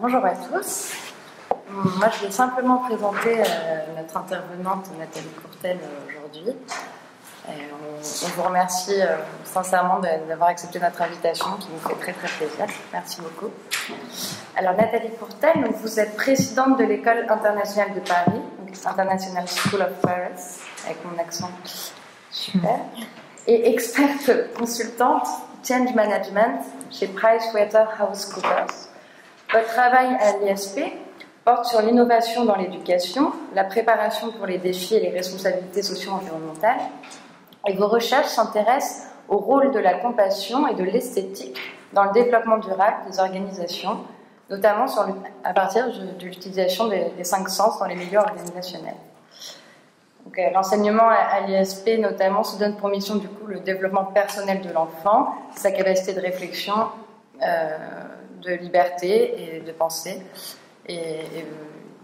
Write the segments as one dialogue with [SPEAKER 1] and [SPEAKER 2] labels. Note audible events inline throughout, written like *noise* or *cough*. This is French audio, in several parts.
[SPEAKER 1] bonjour à tous. Moi, je vais simplement présenter notre intervenante Nathalie Courtel aujourd'hui. On, on, vous remercie sincèrement d'avoir accepté notre invitation qui nous fait très très plaisir. Merci beaucoup. Alors Nathalie Courtel, vous êtes présidente de l'école internationale de Paris, International School of Paris, avec mon accent super, et experte consultante change management chez PricewaterhouseCoopers. Votre travail à l'ISP porte sur l'innovation dans l'éducation, la préparation pour les défis et les responsabilités socio-environnementales, et vos recherches s'intéressent au rôle de la compassion et de l'esthétique dans le développement durable des organisations, notamment à partir de, l'utilisation des, cinq sens dans les milieux organisationnels. Euh, l'enseignement à, l'ISP notamment se donne pour mission du coup le développement personnel de l'enfant, sa capacité de réflexion, euh, de liberté et de pensée. Et,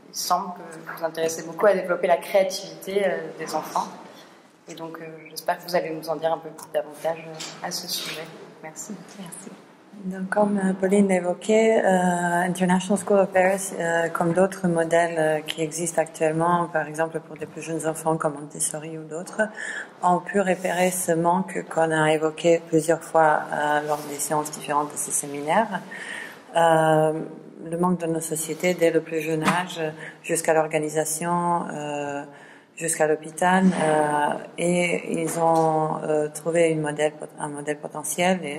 [SPEAKER 1] il semble que vous vous intéressez beaucoup à développer la créativité euh, des enfants. Et donc j'espère que vous allez nous en dire un peu plus davantage à ce sujet. Merci.
[SPEAKER 2] Merci. Donc, comme euh, Pauline l'évoquait, euh, International School of Paris, euh, comme d'autres modèles euh, qui existent actuellement, par exemple pour des plus jeunes enfants comme Montessori ou d'autres, ont pu repérer ce manque qu'on a évoqué plusieurs fois lors des séances différentes de ces séminaires. Le manque de nos sociétés dès le plus jeune âge jusqu'à l'organisation, jusqu'à l'hôpital, et ils ont trouvé une modèle, un modèle potentiel et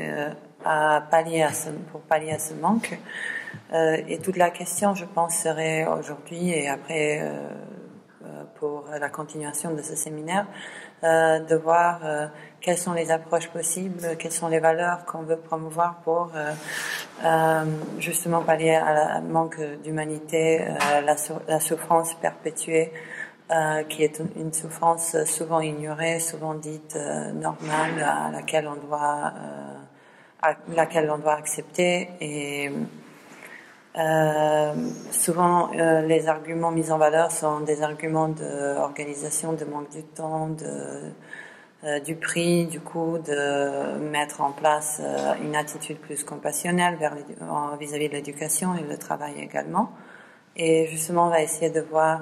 [SPEAKER 2] à pallier à ce, pour pallier à ce manque. Euh, et toute la question, je pense, serait aujourd'hui et après euh, euh, pour la continuation de ce séminaire, euh, de voir euh, quelles sont les approches possibles, quelles sont les valeurs qu'on veut promouvoir pour euh, justement pallier à la manque d'humanité, la, la, souffrance perpétuée, qui est une souffrance souvent ignorée, souvent dite normale, à laquelle on doit laquelle on doit accepter. Et euh, souvent euh, les arguments mis en valeur sont des arguments d'organisation, de, manque du temps, de, euh, du prix, du coup de mettre en place euh, une attitude plus compassionnelle vis-à-vis -vis de l'éducation et le travail également. Et justement, on va essayer de voir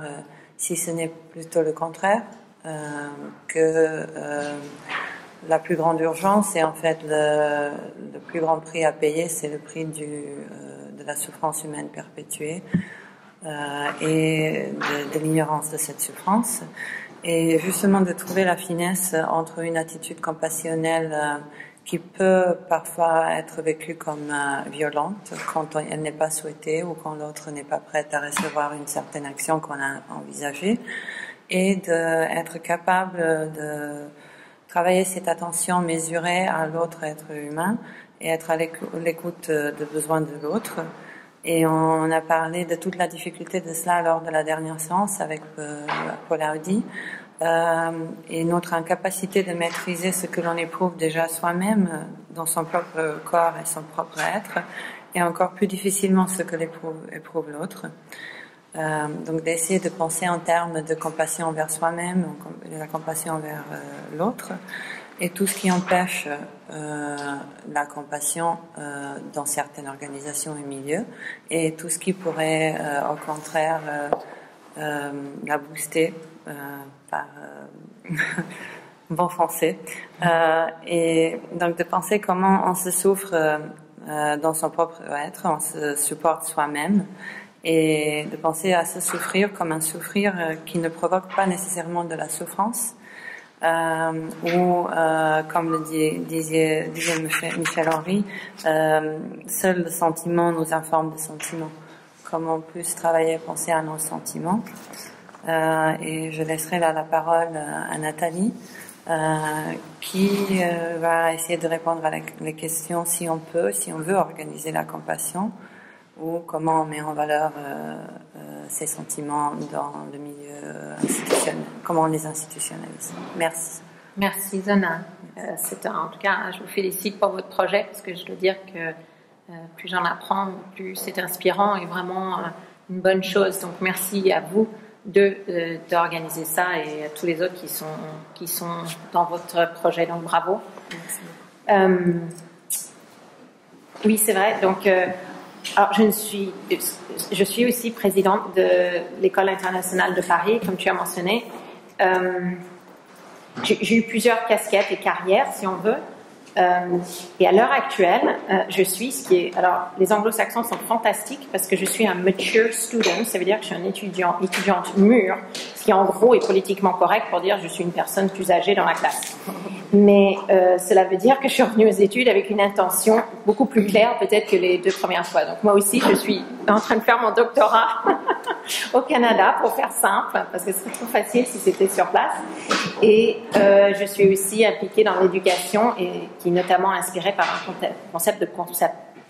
[SPEAKER 2] si ce n'est plutôt le contraire, que la plus grande urgence et en fait le, le, plus grand prix à payer, c'est le prix du, euh, de la souffrance humaine perpétuée euh, et de, de l'ignorance de cette souffrance. Et justement de trouver la finesse entre une attitude compassionnelle euh, qui peut parfois être vécue comme euh, violente quand elle n'est pas souhaitée ou quand l'autre n'est pas prête à recevoir une certaine action qu'on a envisagée, et d'être capable de travailler cette attention mesurée à l'autre être humain et être à l'écoute des besoins de l'autre. Et on a parlé de toute la difficulté de cela lors de la dernière séance avec euh, Paul Audi euh, et notre incapacité de maîtriser ce que l'on éprouve déjà soi-même dans son propre corps et son propre être, et encore plus difficilement ce que l'éprouve l'autre. Euh, donc d'essayer de penser en termes de compassion envers soi-même, de la compassion envers euh, l'autre, et tout ce qui empêche euh, la compassion euh, dans certaines organisations et milieux, et tout ce qui pourrait euh, au contraire la booster par *laughs* bon français, et donc de penser comment on se souffre dans son propre être, on se supporte soi-même. Et de penser à se souffrir comme un souffrir euh, qui ne provoque pas nécessairement de la souffrance, euh, ou euh, comme le disait, disait Michel Henry, euh, seul le sentiment nous informe des sentiments. Comment on peut travailler, penser à nos sentiments. Euh, et je laisserai là la parole à Nathalie. Euh, qui euh, va essayer de répondre à les questions si on peut, si on veut organiser la compassion, ou comment on met en valeur euh, euh, ces sentiments dans le milieu institutionnel, comment on les institutionnalise. Merci.
[SPEAKER 3] Merci Zona. Euh, c'est en tout cas, je vous félicite pour votre projet parce que je dois dire que plus j'en apprends, plus c'est inspirant et vraiment une bonne chose. Donc merci à vous de euh, d'organiser ça et à tous les autres qui sont qui sont dans votre projet. Donc bravo. Merci. oui, c'est vrai. Donc alors, je, ne suis, je suis aussi présidente de l'École internationale de Paris, comme tu as mentionné. Euh, j'ai eu plusieurs casquettes et carrières, si on veut. Euh, et à l'heure actuelle, euh, je suis ce qui est. Alors, les anglo-saxons sont fantastiques parce que je suis un mature student, ça veut dire que je suis un étudiant, étudiante mûre, qui en gros est politiquement correct pour dire je suis une personne plus âgée dans la classe. Mais euh, cela veut dire que je suis revenue aux études avec une intention beaucoup plus claire peut-être que les deux premières fois. Donc moi aussi, je suis en train de faire mon doctorat *laughs* au Canada pour faire simple, parce que c'est trop facile si c'était sur place. Et euh, je suis aussi impliquée dans l'éducation et qui est notamment inspirée par un concept de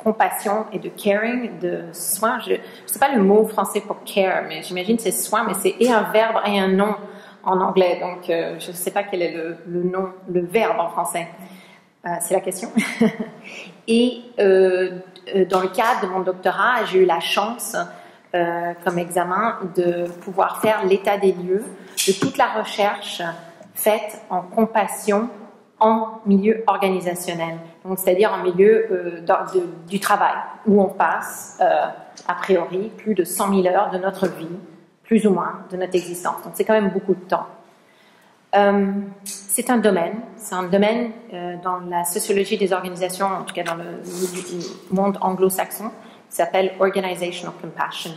[SPEAKER 3] compassion et de caring, de soin. Je ne sais pas le mot français pour care, mais j'imagine c'est soin, mais c'est et un verbe et un nom en anglais, donc euh, je ne sais pas quel est le, nom, le verbe en français. Euh, c'est la question. *laughs* et euh, dans le cadre de mon doctorat, j'ai eu la chance, comme examen, de pouvoir faire l'état des lieux de toute la recherche faite en compassion en milieu organisationnel, donc c'est-à-dire en milieu du travail, où on passe, a priori, plus de 100 000 heures de notre vie plus ou moins, de notre existence. Donc c'est quand même beaucoup de temps. Euh, c'est un domaine, c'est un domaine euh, dans la sociologie des organisations, en tout cas dans le, monde anglo-saxon, qui s'appelle Organizational Compassion,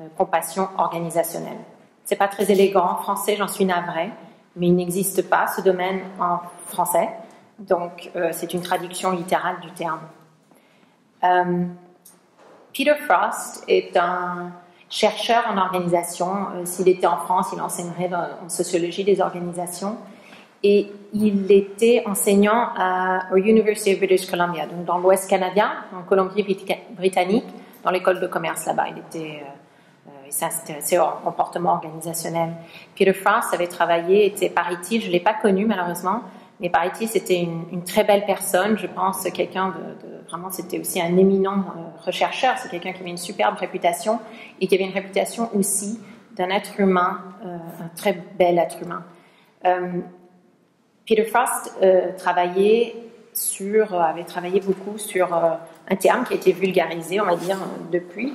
[SPEAKER 3] euh, compassion organisationnelle. C'est pas très élégant en français, j'en suis navrée, mais il n'existe pas ce domaine en français, donc c'est une traduction littérale du terme. Peter Frost est un chercheur en organisation. Euh, s'il était en France, il enseignerait en sociologie des organisations. Et il était enseignant à, au University of British Columbia, donc dans l'Ouest canadien, en Colombie-Britannique, dans l'école de commerce là-bas. Il était, euh, euh s'intéressait au comportement organisationnel. Peter Frost avait travaillé, était Parity, je ne l'ai pas connu malheureusement, mais Parity c'était une, très belle personne, je pense, quelqu'un de, vraiment, c'était aussi un éminent euh, chercheur. C'est quelqu'un qui avait une superbe réputation et qui avait une réputation aussi d'un être humain, euh, un très bel être humain. Euh, Peter Frost travaillait sur, avait travaillé beaucoup sur un terme qui a été vulgarisé, on va dire, depuis,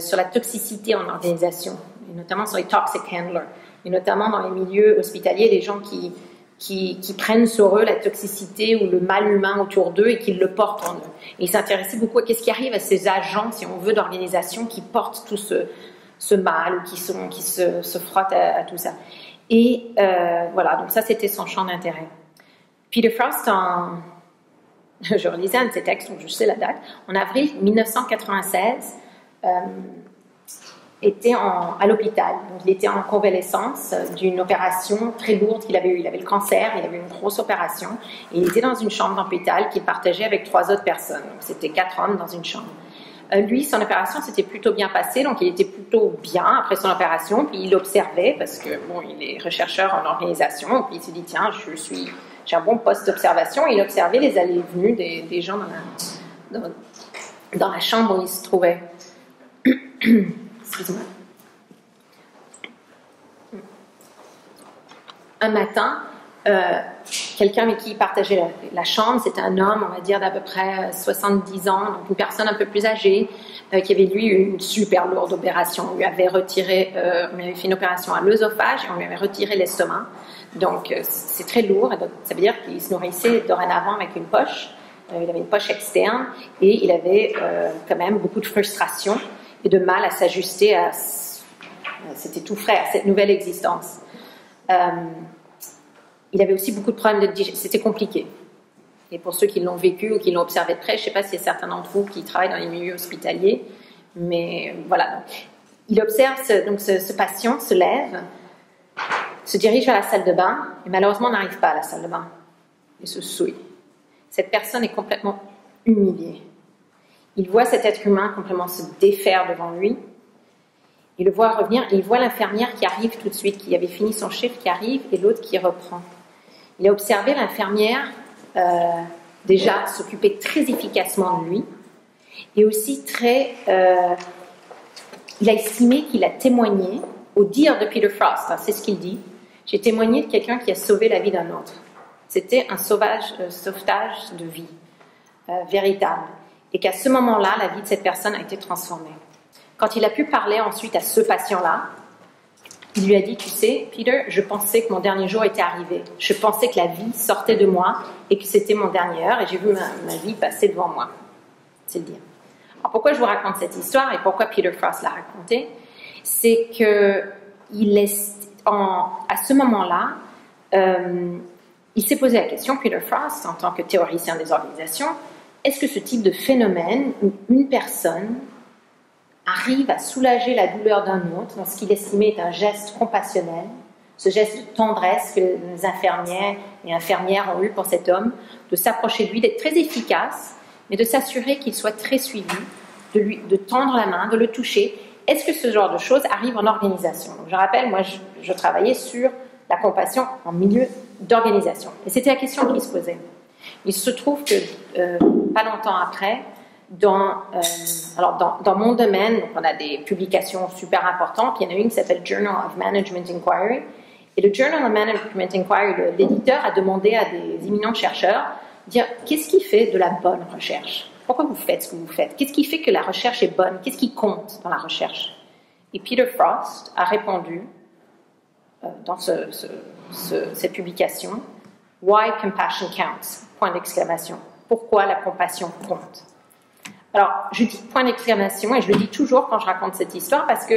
[SPEAKER 3] sur la toxicité en organisation, et notamment sur les toxic handlers, et notamment dans les milieux hospitaliers, les gens qui qui, prennent sur eux la toxicité ou le mal humain autour d'eux et qui le portent en eux. Et il s'intéressait beaucoup à qu'est-ce qui arrive à ces agents, si on veut, d'organisation qui portent tout ce, mal ou qui, se frottent à, tout ça. Et euh, voilà, donc ça c'était son champ d'intérêt. Peter Frost, en, *laughs* je relisais un de ses textes, donc je sais la date, en avril 1996, était à l'hôpital. Il était en convalescence d'une opération très lourde qu'il avait eue. Il avait le cancer, il avait une grosse opération. Il était dans une chambre d'hôpital qu'il partageait avec trois autres personnes. C'était quatre hommes dans une chambre. Euh, lui, son opération s'était plutôt bien passée, donc il était plutôt bien après son opération. Puis il observait, parce que bon, il est rechercheur en organisation, puis il s'est dit tiens, je suis, j'ai un bon poste d'observation. Il observait les allées et venues des, gens dans la, dans la chambre où il se trouvait. *clears throat* Un matin, euh, quelqu'un avec qui partageait la, chambre, c'était un homme, on va dire, d'à peu près 70 ans, donc une personne un peu plus âgée, euh, qui avait lui une super lourde opération. On lui avait retiré, euh, avait fait une opération à l'œsophage et on lui avait retiré l'estomac. Donc c'est très lourd, ça veut dire qu'il se nourrissait dorénavant avec une poche. il avait une poche externe et il avait quand même beaucoup de frustration et de mal à s'ajuster à. C'était tout frais, à cette nouvelle existence. Euh, il avait aussi beaucoup de problèmes de digestion. C'était compliqué. Et pour ceux qui l'ont vécu ou qui l'ont observé de près, je ne sais pas s'il y a certains d'entre vous qui travaillent dans les milieux hospitaliers, mais voilà. Il observe, donc ce, patient se lève, se dirige vers la salle de bain, et malheureusement n'arrive pas à la salle de bain. Il se souille. Cette personne est complètement humiliée. Il voit cet être humain complètement se défaire devant lui. Il le voit revenir il voit l'infirmière qui arrive tout de suite, qui avait fini son chiffre, qui arrive, et l'autre qui reprend. Il a observé l'infirmière euh, déjà s'occuper très efficacement de lui, et aussi très... Euh, il a estimé qu'il a témoigné, au dire de Peter Frost, hein, c'est ce qu'il dit, j'ai témoigné de quelqu'un qui a sauvé la vie d'un autre. C'était un sauvage, euh, sauvetage de vie véritable. Et qu'à ce moment-là, la vie de cette personne a été transformée. Quand il a pu parler ensuite à ce patient-là, il lui a dit, tu sais, Peter, je pensais que mon dernier jour était arrivé. Je pensais que la vie sortait de moi et que c'était mon dernier heure et j'ai vu ma, vie passer devant moi. C'est le dire. Alors pourquoi je vous raconte cette histoire et pourquoi Peter Frost l'a racontée C'est que il est, à ce moment-là, euh, il s'est posé la question, Peter Frost, en tant que théoricien des organisations, est-ce que ce type de phénomène où une personne arrive à soulager la douleur d'un autre dans ce qu'il estimait être un geste compassionnel, ce geste de tendresse que les infirmières et infirmières ont eu pour cet homme, de s'approcher de lui, d'être très efficace, mais de s'assurer qu'il soit très suivi, de, lui, de tendre la main, de le toucher? Est-ce que ce genre de choses arrive en organisation? Je rappelle, moi, je, travaillais sur la compassion en milieu d'organisation. Et c'était la question qui se posait. Il se trouve que, euh, pas longtemps après, dans, euh, alors dans, mon domaine, on a des publications super importantes. Il y en a une qui s'appelle Journal of Management Inquiry. Et le Journal of Management Inquiry, l'éditeur a demandé à des éminents chercheurs dire qu'est-ce qui fait de la bonne recherche? Pourquoi vous faites ce que vous faites? Qu'est-ce qui fait que la recherche est bonne? Qu'est-ce qui compte dans la recherche? Et Peter Frost a répondu euh, dans ce, ce, cette publication Why compassion counts? Point d'exclamation. Pourquoi la compassion compte alors, je dis point d'exclamation et je le dis toujours quand je raconte cette histoire parce que,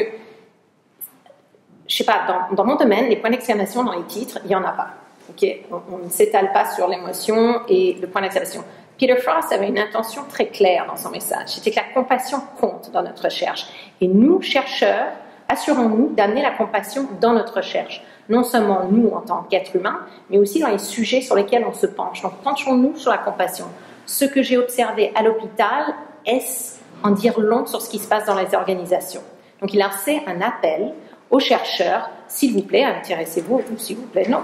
[SPEAKER 3] je sais pas, dans, mon domaine, les points d'exclamation dans les titres, il n'y en a pas. Ok, on, ne s'étale pas sur l'émotion et le point d'exclamation. Peter Frost avait une intention très claire dans son message. C'était que la compassion compte dans notre recherche. Et nous, chercheurs, assurons-nous d'amener la compassion dans notre recherche. Non seulement nous en tant qu'êtres humains, mais aussi dans les sujets sur lesquels on se penche. Donc penchons-nous sur la compassion. Ce que j'ai observé à l'hôpital est en dire long sur ce qui se passe dans les organisations? Donc il a lancé un appel aux chercheurs, s'il vous plaît, intéressez-vous, ou s'il vous plaît, non.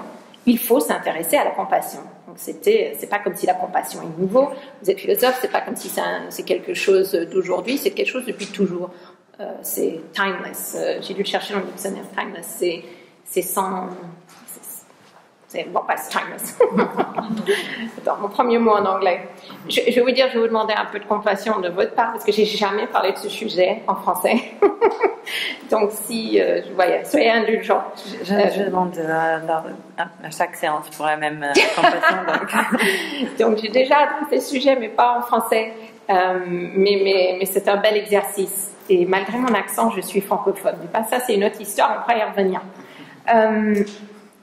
[SPEAKER 3] Il faut s'intéresser à la compassion. Donc c'était, c'est pas comme si la compassion est nouveau. Vous êtes philosophe, c'est pas comme si c'est quelque chose d'aujourd'hui, c'est quelque chose depuis toujours. Euh, c'est timeless. Euh, j'ai dû le chercher dans le dictionnaire. Timeless, c'est, c'est sans, c'est pas timeless. *laughs* mon premier mot en anglais. Je, vais vous dire, je vais vous demander un peu de compassion de votre part parce que j'ai jamais parlé de ce sujet en français. *laughs* Donc, si, euh, voyais, soyez indulgents.
[SPEAKER 2] Je, je, demande euh, à chaque séance pour la même euh, compassion. *laughs*
[SPEAKER 3] Donc, donc j'ai déjà fait ce sujet, mais pas en français. mais mais, mais c'est un bel exercice. Et malgré mon accent, je suis francophone. Mais pas ça, c'est une autre histoire, on pourra y revenir.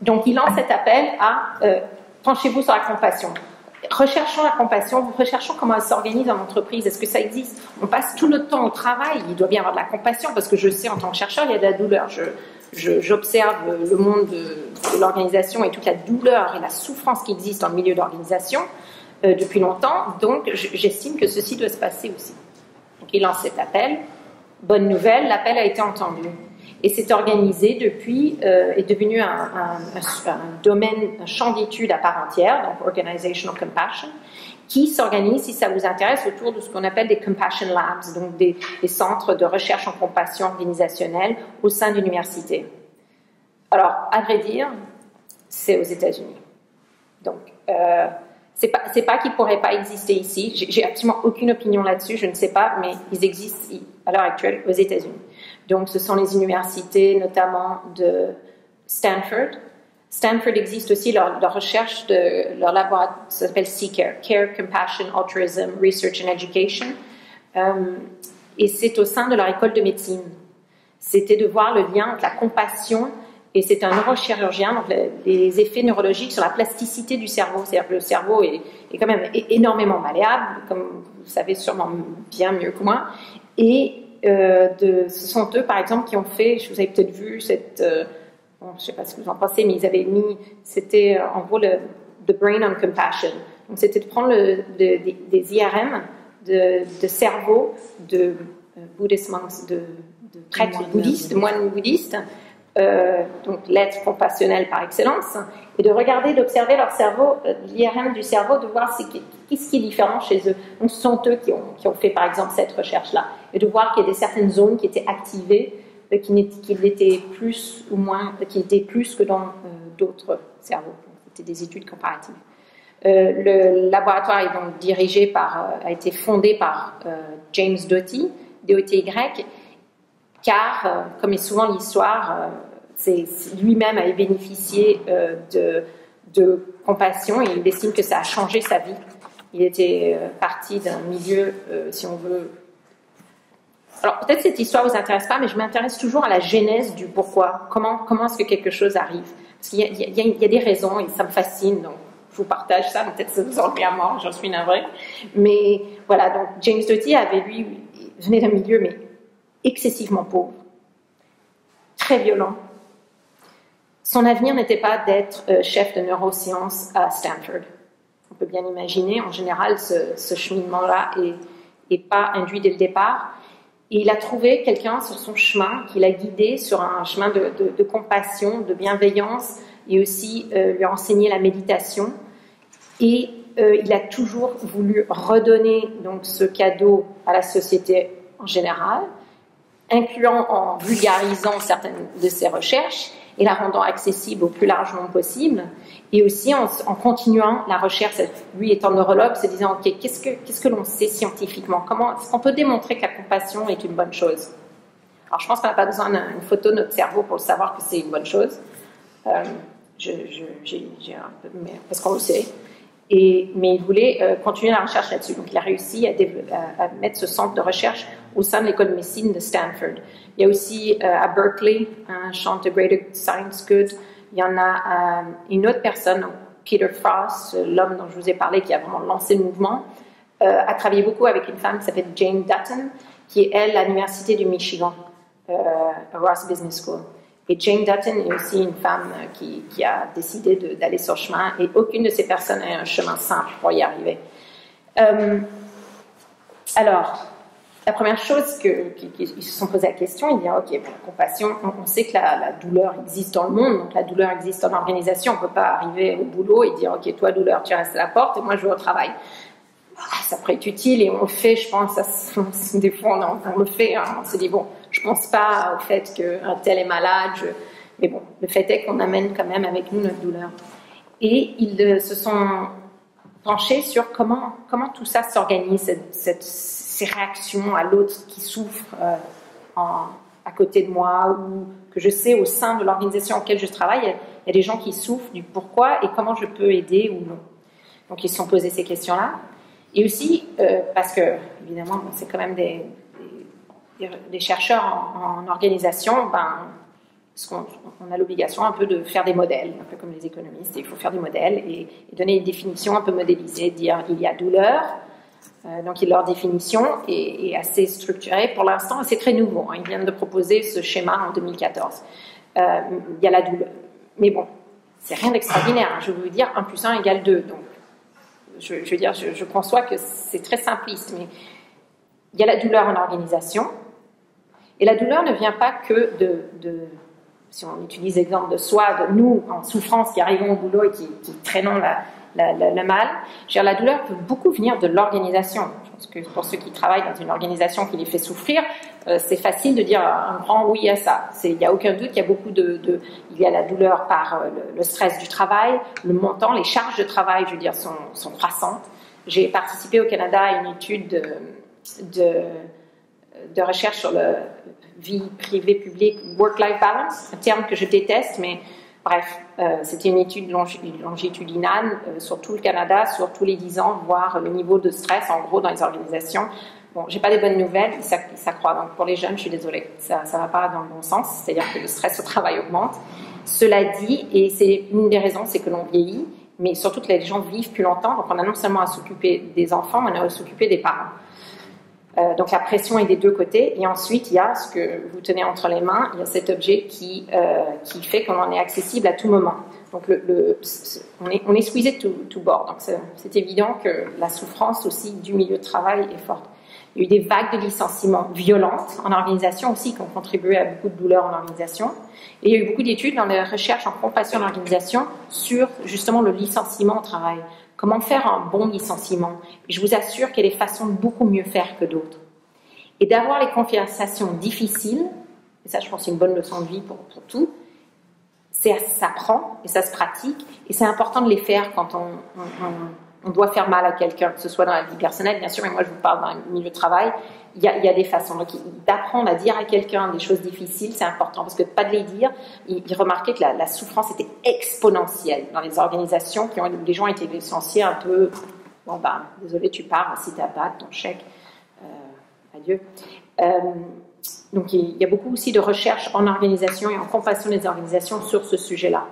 [SPEAKER 3] Donc il lance cet appel à euh, penchez-vous sur la compassion. Recherchons la compassion, recherchons comment elle s'organise en entreprise. Est-ce que ça existe? On passe tout notre temps au travail. Il doit bien y avoir de la compassion parce que je sais en tant que chercheur, il y a de la douleur. J'observe le monde de, l'organisation et toute la douleur et la souffrance qui existe dans le milieu d'organisation euh, depuis longtemps. Donc j'estime que ceci doit se passer aussi. Donc il lance cet appel. Bonne nouvelle, l'appel a été entendu. Et c'est organisé depuis, euh, est devenu un, domaine, un champ d'études à part entière, donc Organizational Compassion, qui s'organise, si ça vous intéresse, autour de ce qu'on appelle des Compassion Labs, donc des, centres de recherche en compassion organisationnelle au sein d'universités. Alors, à vrai dire, c'est aux États-Unis. Donc, euh, c'est pas, pas qu'ils pourraient pas exister ici. J'ai absolument aucune opinion là-dessus, je ne sais pas, mais ils existent à l'heure actuelle aux États-Unis. Donc, ce sont les universités, notamment de Stanford. Stanford existe aussi leur, recherche de leur laboratoire, s'appelle CCARE, Care, Compassion, Altruism, Research and Education. Euh, et c'est au sein de leur école de médecine. C'était de voir le lien entre la compassion et c'est un neurochirurgien, donc les, effets neurologiques sur la plasticité du cerveau. C'est-à-dire que le cerveau est, est, quand même énormément malléable, comme vous savez sûrement bien mieux que moi. Et euh, de, ce sont eux, par exemple, qui ont fait, je vous avez peut-être vu cette, euh, je ne sais pas ce que vous en pensez, mais ils avaient mis, c'était euh, en gros le The Brain on Compassion. Donc c'était de prendre le, des, IRM de, de, cerveau de Buddhist monks, de, de prêtres bouddhistes, de moines bouddhistes, euh, donc l'être compassionnel par excellence, et de regarder, d'observer leur cerveau, l'IRM du cerveau, de voir qu'est-ce qui est différent chez eux. Donc ce sont eux qui ont, qui ont fait par exemple cette recherche-là et de voir qu'il y a des certaines zones qui étaient activées, euh, qui, plus ou moins, qui étaient plus que dans euh, d'autres cerveaux. C'était des études comparatives. le laboratoire est donc dirigé par, a été fondé par James Doty, D-O-T-Y, car, comme est souvent l'histoire, lui-même avait bénéficié de, de compassion et il estime que ça a changé sa vie. Il était parti d'un milieu, si on veut, alors peut-être cette histoire vous intéresse pas, mais je m'intéresse toujours à la genèse du pourquoi. Comment, comment est-ce que quelque chose arrive? Parce qu'il y, a des raisons et ça me fascine, donc je vous partage ça. Peut-être ça vous ennuie à mort, j'en suis navrée. Mais voilà, donc James Doty avait lui venait d'un milieu mais excessivement pauvre, très violent. Son avenir n'était pas d'être euh, chef de neurosciences à Stanford. On peut bien imaginer, en général, ce, ce cheminement-là n'est pas induit dès le départ. Et il a trouvé quelqu'un sur son chemin qui l'a guidé sur un chemin de, compassion, de bienveillance et aussi euh, lui a enseigné la méditation. Et euh, il a toujours voulu redonner donc ce cadeau à la société en général, incluant en vulgarisant certaines de ses recherches et la rendant accessible au plus largement possible, et aussi en, continuant la recherche, lui étant neurologue, se disant, OK, qu'est-ce que, qu'est-ce que l'on sait scientifiquement? Comment est-ce qu'on peut démontrer que la compassion est une bonne chose? Alors, je pense qu'on n'a pas besoin d'une photo de notre cerveau pour savoir que c'est une bonne chose. Euh, un peu, parce qu'on le sait. Mais il voulait euh, continuer la recherche là-dessus. Donc, il a réussi à, mettre ce centre de recherche au sein de l'école de médecine de Stanford. Il y a aussi euh, à Berkeley un centre de Greater Science Good. Il y en a euh, une autre personne, Peter Frost, l'homme dont je vous ai parlé, qui a vraiment lancé le mouvement, a travaillé beaucoup avec une femme qui s'appelle Jane Dutton, qui est, elle, à l'Université du Michigan, à Ross Business School. Et Jane Dutton est aussi une femme qui, qui a décidé d'aller sur le chemin, et aucune de ces personnes n'a un chemin simple pour y arriver. Euh, alors, la première chose qu'ils se sont posé la question, ils disent ok, pour la compassion, on, sait que la, douleur existe dans le monde, donc la douleur existe en organisation. On ne peut pas arriver au boulot et dire ok, toi douleur, tu restes à la porte et moi je vais au travail. Ah, ça pourrait être utile et on le fait, je pense. *laughs* des fois, on, on le fait. Hein, on se dit bon, je pense pas au fait qu'un tel est malade. mais bon, le fait est qu'on amène quand même avec nous notre douleur. Et ils euh, se sont penchés sur comment, tout ça s'organise, ces réactions à l'autre qui souffre euh, à côté de moi ou que je sais au sein de l'organisation laquelle je travaille, il y a des gens qui souffrent du pourquoi et comment je peux aider ou non. Donc ils se sont posés ces questions-là. Et aussi, euh, parce que, évidemment, c'est quand même des, des, chercheurs en, organisation, ben, on, a l'obligation un peu de faire des modèles, un peu comme les économistes, il faut faire des modèles et, donner une définition un peu modélisée, dire il y a douleur, euh, donc leur définition est, assez structurée. Pour l'instant, c'est très nouveau, hein. ils viennent de proposer ce schéma en 2014. Euh, il y a la douleur, mais bon, c'est rien d'extraordinaire, hein. je veux dire 1 plus 1 égale 2, donc je, veux dire, je, je conçois que c'est très simpliste, mais il y a la douleur en organisation, et la douleur ne vient pas que de, si on utilise l'exemple de soi, de nous en souffrance qui arrivons au boulot et qui, traînons le mal. Je la douleur peut beaucoup venir de l'organisation. Je pense que pour ceux qui travaillent dans une organisation qui les fait souffrir, euh, c'est facile de dire un grand oui à ça. Il n'y a aucun doute, il y a beaucoup de, il y a la douleur par euh, le, stress du travail, le montant, les charges de travail, je veux dire, sont, croissantes. J'ai participé au Canada à une étude de de recherche sur la vie privée publique, work-life balance, un terme que je déteste, mais bref, euh, c'était une étude longitudinale euh, sur tout le Canada, sur tous les 10 ans, voir le niveau de stress en gros dans les organisations. Bon, j'ai pas des bonnes nouvelles, ça, ça croît. Donc pour les jeunes, je suis désolée, ça ça va pas dans le bon sens, c'est-à-dire que le stress au travail augmente. Cela dit, et c'est une des raisons, c'est que l'on vieillit, mais surtout que les gens vivent plus longtemps, donc on a non seulement à s'occuper des enfants, on a à s'occuper des parents. Euh, donc la pression est des deux côtés. Et ensuite, il y a ce que vous tenez entre les mains, il y a cet objet qui, euh, qui fait qu'on en est accessible à tout moment. Donc on, est, on est squeezé de tout, bord. Donc c'est évident que la souffrance aussi du milieu de travail est forte. Il y a eu des vagues de licenciements violentes en organisation aussi qui ont contribué à beaucoup de douleurs en organisation. Et il y a eu beaucoup d'études dans les recherches en compassion en organisation sur justement le licenciement au travail. Comment faire un bon licenciement? Je vous assure qu'il y a des façons de beaucoup mieux faire que d'autres. Et d'avoir les conversations difficiles, et ça je pense c'est une bonne leçon de vie pour, tout, ça s'apprend et ça se pratique, et c'est important de les faire quand on, doit faire mal à quelqu'un, que ce soit dans la vie personnelle, bien sûr, mais moi je vous parle dans le milieu de travail, il y a, des façons. D'apprendre à dire à quelqu'un des choses difficiles, c'est important, parce que pas de les dire, il, remarquait que la, souffrance était exponentielle dans les organisations qui ont, les gens étaient licenciés un peu, bon ben, désolé, tu pars, si t'as pas ton chèque, euh, adieu. Euh, donc il y a beaucoup aussi de recherches en organisation et en compassion des organisations sur ce sujet-là,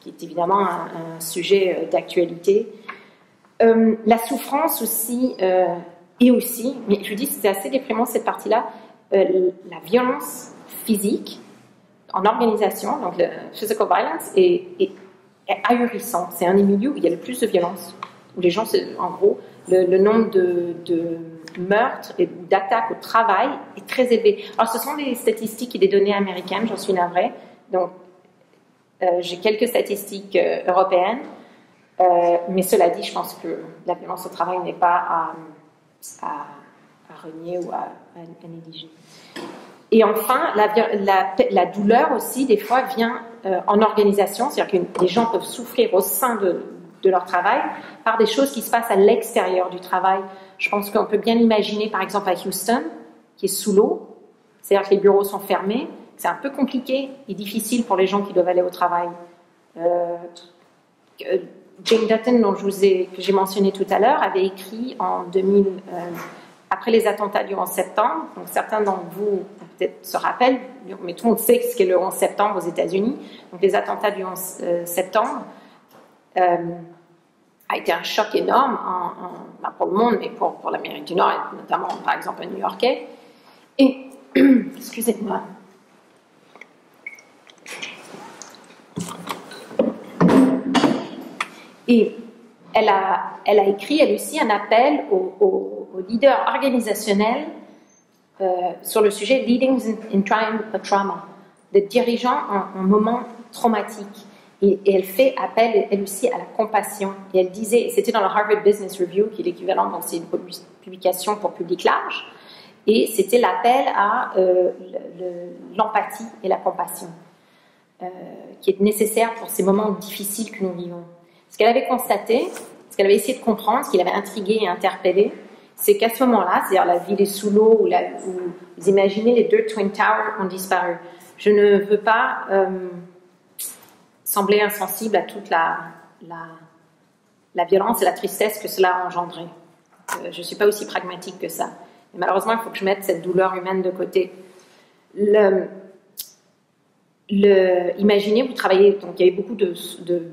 [SPEAKER 3] qui est évidemment un, sujet euh, d'actualité. Euh, la souffrance aussi, euh, et aussi, mais je vous dis c'était assez déprimant cette partie-là, la violence physique en organisation, donc le physical violence, est, est, ahurissant. C'est un des milieux où il y a le plus de violence, où les gens, en gros, le, nombre de meurtres et d'attaques au travail est très élevé. Alors, ce sont des statistiques et des données américaines, j'en suis navrée. Donc, euh, j'ai quelques statistiques euh, européennes. Euh, mais cela dit, je pense que la violence au travail n'est pas à, renier ou à, négliger. Et enfin, la, douleur aussi, des fois, vient en organisation, c'est-à-dire que les gens peuvent souffrir au sein de, de leur travail par des choses qui se passent à l'extérieur du travail. Je pense qu'on peut bien imaginer, par exemple, à Houston, qui est sous l'eau, c'est-à-dire que les bureaux sont fermés. C'est un peu compliqué et difficile pour les gens qui doivent aller au travail. Euh, Jane Dutton, dont je vous ai, que j'ai mentionné tout à l'heure, avait écrit en 2000, euh, après les attentats du 11 septembre. Donc certains d'entre vous peut-être se rappellent, mais tout le monde sait ce qu'est le 11 septembre aux États-Unis. Donc les attentats du 11 euh, septembre. Euh, a été un choc énorme en, pour le monde, mais pour, pour l'Amérique du Nord, notamment par exemple à New Yorkais. Et, *clears throat* excusez-moi. Et elle a, écrit, elle aussi, un appel aux, leaders organisationnels euh, sur le sujet Leading in, of Trauma, des dirigeants en, en moments traumatiques. Et, elle fait appel, elle aussi, à la compassion. Et elle disait, c'était dans le Harvard Business Review, qui est l'équivalent, donc c'est une publication pour public large, et c'était l'appel à euh, l'empathie et la compassion, euh, qui est nécessaire pour ces moments difficiles que nous vivons. Ce qu'elle avait constaté, ce qu'elle avait essayé de comprendre, ce qui l'avait intrigué et interpellé, c'est qu'à ce moment-là, c'est-à-dire la ville est sous l'eau, où, vous imaginez les deux Twin Towers ont disparu. Je ne veux pas... Euh, semblait insensible à toute la, violence et la tristesse que cela a engendré. Euh, je ne suis pas aussi pragmatique que ça. Et malheureusement, il faut que je mette cette douleur humaine de côté. Le, imaginez, vous travaillez, donc il y avait beaucoup de,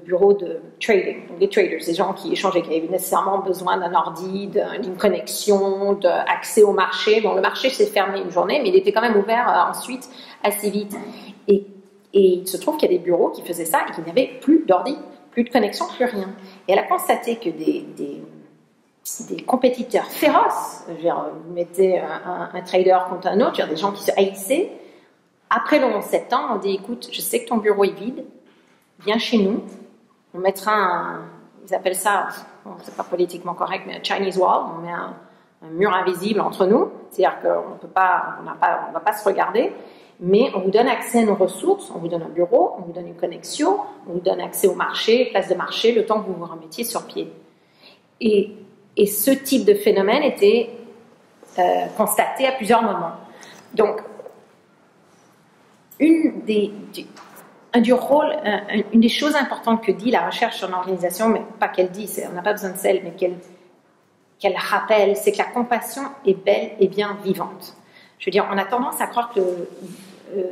[SPEAKER 3] bureaux de trading, donc des traders, des gens qui échangeaient, qui avaient nécessairement besoin d'un ordi, d'une connexion, d'accès au marché. Bon, le marché s'est fermé une journée, mais il était quand même ouvert euh, ensuite assez vite. Et il se trouve qu'il y a des bureaux qui faisaient ça et qu'il n'y avait plus d'ordi, plus de connexion, plus rien. Et elle a constaté que des, des, compétiteurs féroces, je veux dire, vous mettez un, trader contre un autre, des gens qui se haïssaient, après le 11 septembre, on dit écoute, je sais que ton bureau est vide, viens chez nous, on mettra un, ils appellent ça, c'est pas politiquement correct, mais un Chinese wall, on met un, mur invisible entre nous, c'est-à-dire qu'on peut pas, on ne va pas se regarder, mais on vous donne accès à nos ressources, on vous donne un bureau, on vous donne une connexion, on vous donne accès au marché, place de marché, le temps que vous vous remettiez sur pied. Et, et ce type de phénomène était euh, constaté à plusieurs moments. Donc, une des, un du rôle, une des choses importantes que dit la recherche en organisation, mais pas qu'elle dit, on n'a pas besoin de celle, mais qu'elle qu'elle rappelle, c'est que la compassion est belle et bien vivante. Je veux dire, on a tendance à croire que euh,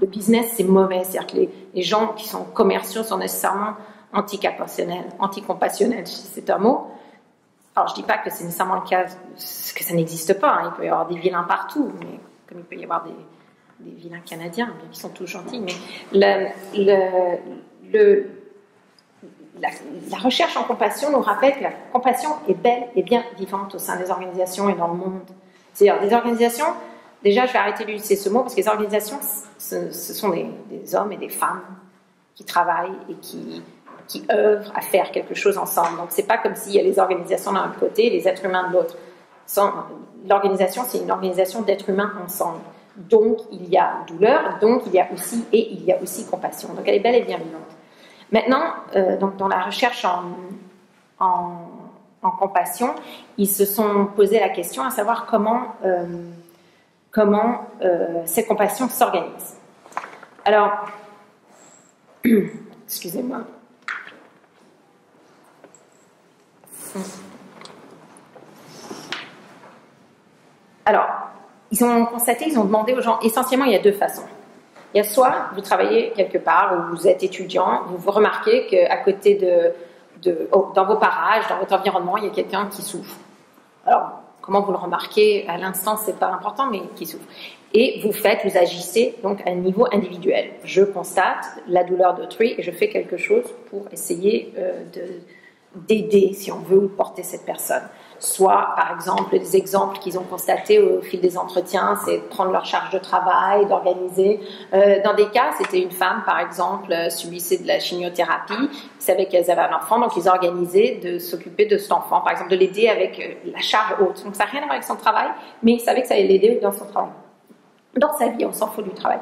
[SPEAKER 3] le business, c'est mauvais. C'est-à-dire que les, gens qui sont commerciaux sont nécessairement anticompassionnels, anticompassionnels, c'est un mot. Alors, je dis pas que c'est nécessairement le cas, que ça n'existe pas. Hein. Il peut y avoir des vilains partout, mais comme il peut y avoir des, vilains canadiens, bien qu'ils sont tous gentils. Mais la, recherche en compassion nous rappelle que la compassion est belle et bien vivante au sein des organisations et dans le monde. C'est-à-dire des organisations, déjà je vais arrêter d'utiliser ce mot parce que les organisations, ce, sont des, hommes et des femmes qui travaillent et qui, qui œuvrent à faire quelque chose ensemble. Donc c'est pas comme s'il y a les organisations d'un côté et les êtres humains de l'autre. L'organisation, c'est une organisation d'êtres humains ensemble. Donc il y a douleur, donc il y a aussi, et il y a aussi compassion. Donc elle est belle et bien vivante. Maintenant, euh, donc dans la recherche en, compassion, ils se sont posé la question à savoir comment, euh, comment euh, cette compassion s'organise. Alors, *clears throat* excusez-moi. Alors, ils ont constaté, ils ont demandé aux gens, essentiellement, il y a deux façons. Il y a soit vous travaillez quelque part, ou vous êtes étudiant, vous, vous remarquez qu'à côté de, de dans vos parages, dans votre environnement, il y a quelqu'un qui souffre. Alors, comment vous le remarquez à l'instant, c'est pas important, mais qui souffre. Et vous faites, vous agissez donc à un niveau individuel. Je constate la douleur d'autrui et je fais quelque chose pour essayer euh, d'aider, si on veut, porter cette personne soit par exemple des exemples qu'ils ont constatés au fil des entretiens, c'est de prendre leur charge de travail, d'organiser. Euh, dans des cas, c'était une femme par exemple euh, subissait de la chimiothérapie, ils savaient qu'elle avait un enfant, donc ils organisaient de s'occuper de cet enfant, par exemple de l'aider avec euh, la charge haute. Donc ça n'a rien à voir avec son travail, mais ils savaient que ça allait l'aider dans son travail, dans sa vie, on s'en fout du travail.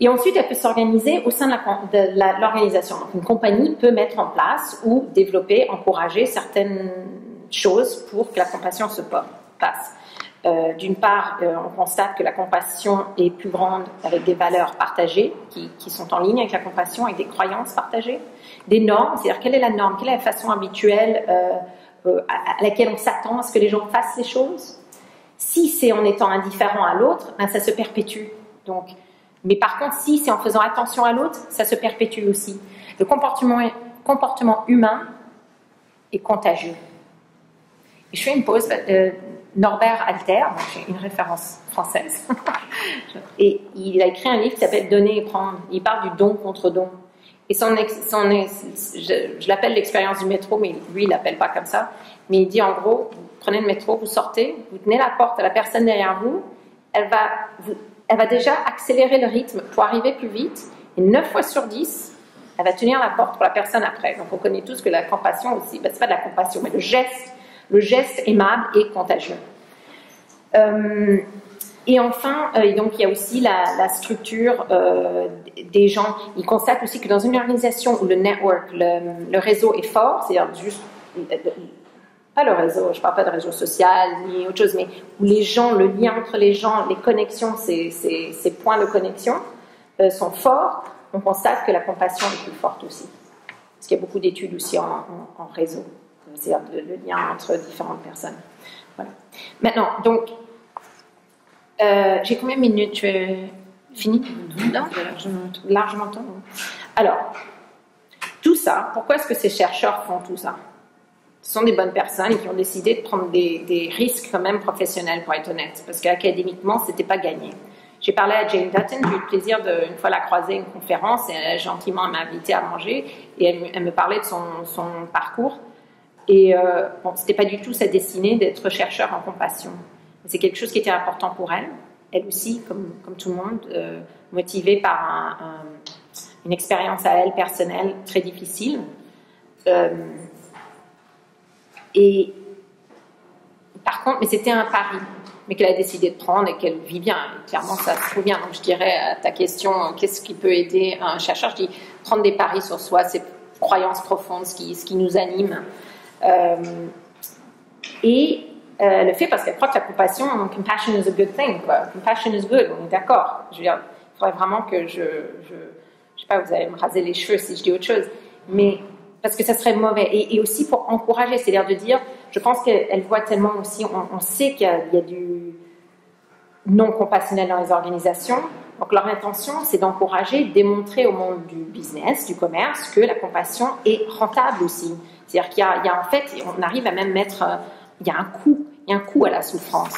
[SPEAKER 3] Et ensuite, elle peut s'organiser au sein de l'organisation. Une compagnie peut mettre en place ou développer, encourager certaines choses pour que la compassion se passe. Euh, d'une part, euh, on constate que la compassion est plus grande avec des valeurs partagées qui, sont en ligne avec la compassion, avec des croyances partagées, des normes, c'est-à-dire quelle est la norme, quelle est la façon habituelle euh, à, laquelle on s'attend à ce que les gens fassent les choses. Si c'est en étant indifférent à l'autre, ben, ça se perpétue. Donc, mais par contre, si c'est en faisant attention à l'autre, ça se perpétue aussi. Le comportement, comportement humain est contagieux je fais une pause. Euh, Norbert Alter, j'ai une référence française, *laughs* et il a écrit un livre qui s'appelle Donner et prendre. Il parle du don contre don. Et son, son je, l'appelle l'expérience du métro, mais lui, il l'appelle pas comme ça. Mais il dit en gros, vous prenez le métro, vous sortez, vous tenez la porte à la personne derrière vous, elle va, elle va déjà accélérer le rythme pour arriver plus vite, et 9 fois sur 10, elle va tenir la porte pour la personne après. Donc on connaît tous que la compassion aussi, ben, c'est pas de la compassion, mais le geste le geste aimable et contagieux. Euh, et enfin, euh, donc il y a aussi la, structure euh, des gens. Ils constatent aussi que dans une organisation où le network, le, réseau est fort, c'est-à-dire juste pas le réseau, je ne parle pas de réseau social ni autre chose, mais où les gens, le lien entre les gens, les connexions, ces, ces, points de connexion sont forts, on constate que la compassion est plus forte aussi. Parce qu'il y a beaucoup d'études aussi en réseau c'est-à-dire le, lien entre différentes personnes. Voilà. Maintenant, donc, euh, j'ai combien de minutes? Tu fini Non Largement temps. Alors, tout ça, pourquoi est-ce que ces chercheurs font tout ça? Ce sont des bonnes personnes qui ont décidé de prendre des, risques quand même professionnels, pour être honnête, parce qu'académiquement, ce n'était pas gagné. J'ai parlé à Jane Dutton, j'ai eu le plaisir de, une fois la croiser à une conférence, et elle, gentiment m'a invité à manger, et elle, elle, me parlait de son, son parcours. Et euh, bon, c'était pas du tout sa destinée d'être chercheur en compassion. C'est quelque chose qui était important pour elle. Elle aussi, comme, comme tout le monde, euh, motivée par une expérience à elle personnelle très difficile. Euh, et par contre, mais c'était un pari, mais qu'elle a décidé de prendre et qu'elle vit bien. clairement, ça se trouve bien. Donc, je dirais à ta question, qu'est-ce qui peut aider un chercheur? Je dis prendre des paris sur soi, ses croyances profondes, ce qui, ce qui nous anime. Euh, et euh, le fait, parce qu'elle croit que la compassion, compassion is a good thing. Compassion is good, on est d'accord. Je veux dire, il faudrait vraiment que je, je, je sais pas, vous allez me raser les cheveux si je dis autre chose, mais parce que ça serait mauvais. Et, aussi pour encourager, c'est-à-dire de dire, je pense qu'elle voit tellement aussi, on, sait qu'il y, a du non compassionnel dans les organisations. Donc leur intention, c'est d'encourager, démontrer au monde du business, du commerce, que la compassion est rentable aussi. C'est-à-dire qu'il y, a en fait, on arrive à même mettre, euh, il y a un coût, il y a un coût à la souffrance.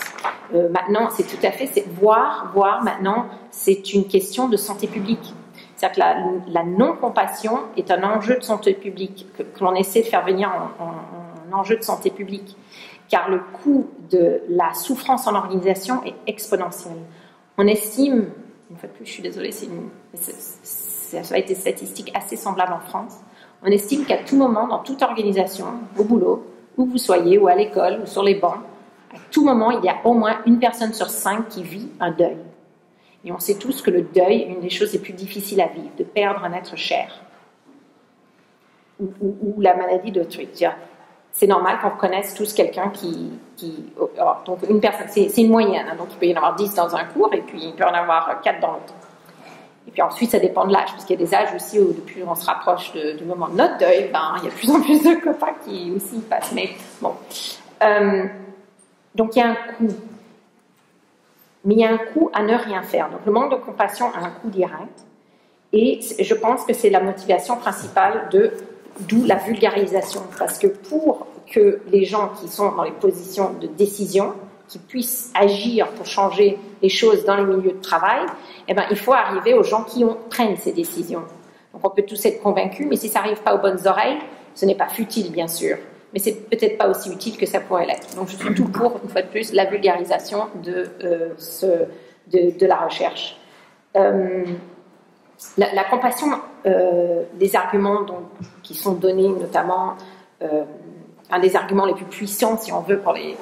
[SPEAKER 3] Euh, maintenant, c'est tout à fait, c'est voir, voir maintenant, c'est une question de santé publique. C'est-à-dire que la, non-compassion est un enjeu de santé publique que, l'on essaie de faire venir en, enjeu de santé publique, car le coût de la souffrance en organisation est exponentiel. On estime, une fois de plus, je suis désolée, ça a été statistique assez semblable en France, on estime qu'à tout moment, dans toute organisation, au boulot, où vous soyez, ou à l'école, ou sur les bancs, à tout moment, il y a au moins une personne sur cinq qui vit un deuil. Et on sait tous que le deuil est une des choses les plus difficiles à vivre, de perdre un être cher. Ou, la maladie d'autrui. C'est normal qu'on reconnaisse tous quelqu'un qui. qui oh, donc, une personne, c'est une moyenne. Hein. donc, il peut y en avoir 10 dans un cours et puis il peut en avoir 4 dans l'autre. Et puis ensuite, ça dépend de l'âge, parce qu'il y a des âges aussi où, depuis on se rapproche du moment de notre deuil, ben, il y a de plus en plus de copains qui aussi passent. Mais bon. Euh, donc, il y a un coût mais il y a un coût à ne rien faire. Donc le manque de compassion a un coût direct. Et je pense que c'est la motivation principale de d'où la vulgarisation. Parce que pour que les gens qui sont dans les positions de décision, qui puissent agir pour changer les choses dans les milieux de travail, eh ben, il faut arriver aux gens qui prennent ces décisions. Donc on peut tous être convaincus, mais si ça n'arrive pas aux bonnes oreilles, ce n'est pas futile, bien sûr mais c'est peut-être pas aussi utile que ça pourrait l'être. Donc je suis tout pour, une fois de plus, la vulgarisation de, euh, de, la recherche. Euh, la, compassion, euh, des arguments donc, qui sont donnés, notamment un des arguments les plus puissants, si on veut, pour les,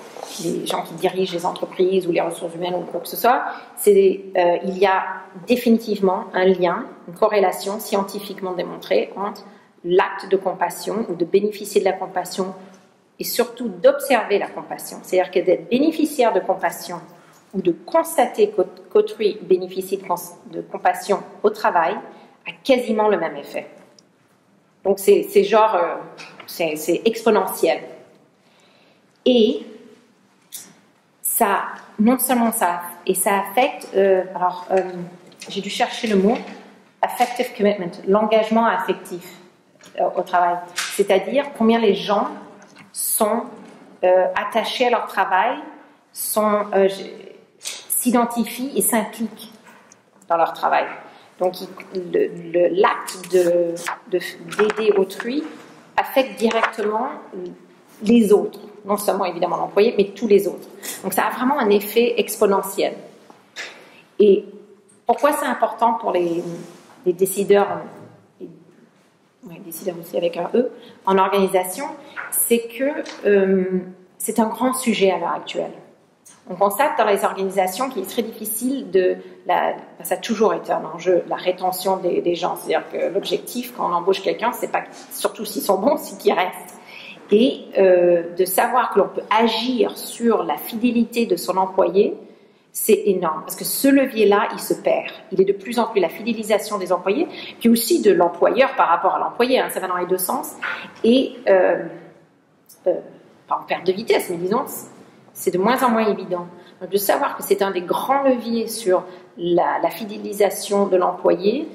[SPEAKER 3] gens qui dirigent les entreprises ou les ressources humaines ou quoi que ce soit, c'est il y a définitivement un lien, une corrélation scientifiquement démontrée entre l'acte de compassion ou de bénéficier de la compassion et surtout d'observer la compassion. C'est-à-dire que d'être bénéficiaire de compassion ou de constater qu'autrui bénéficie de, compassion au travail a quasiment le même effet. Donc c'est genre, euh, c'est exponentiel. Et ça, non seulement ça, et ça affecte, euh, alors euh, j'ai dû chercher le mot, affective commitment, l'engagement affectif. Euh, au travail. C'est-à-dire combien les gens sont attachés à leur travail, sont, s'identifient et s'impliquent dans leur travail. Donc l'acte de, d'aider autrui affecte directement les autres, non seulement évidemment l'employé, mais tous les autres. Donc ça a vraiment un effet exponentiel. Et pourquoi c'est important pour les, les décideurs ouais, décideur aussi avec un E, en organisation, c'est que euh, c'est un grand sujet à l'heure actuelle. On constate dans les organisations qu'il est très difficile de. La, ça a toujours été un enjeu, la rétention des, gens. C'est-à-dire que l'objectif, quand on embauche quelqu'un, c'est pas surtout s'ils sont bons, c'est qu'ils restent. Et euh, de savoir que l'on peut agir sur la fidélité de son employé, c'est énorme parce que ce levier-là, il se perd. Il est de plus en plus la fidélisation des employés, puis aussi de l'employeur par rapport à l'employé. Hein, ça va dans les deux sens. Et euh, euh, pas en perte de vitesse, mais disons, c'est de moins en moins évident. Donc, de savoir que c'est un des grands leviers sur la, fidélisation de l'employé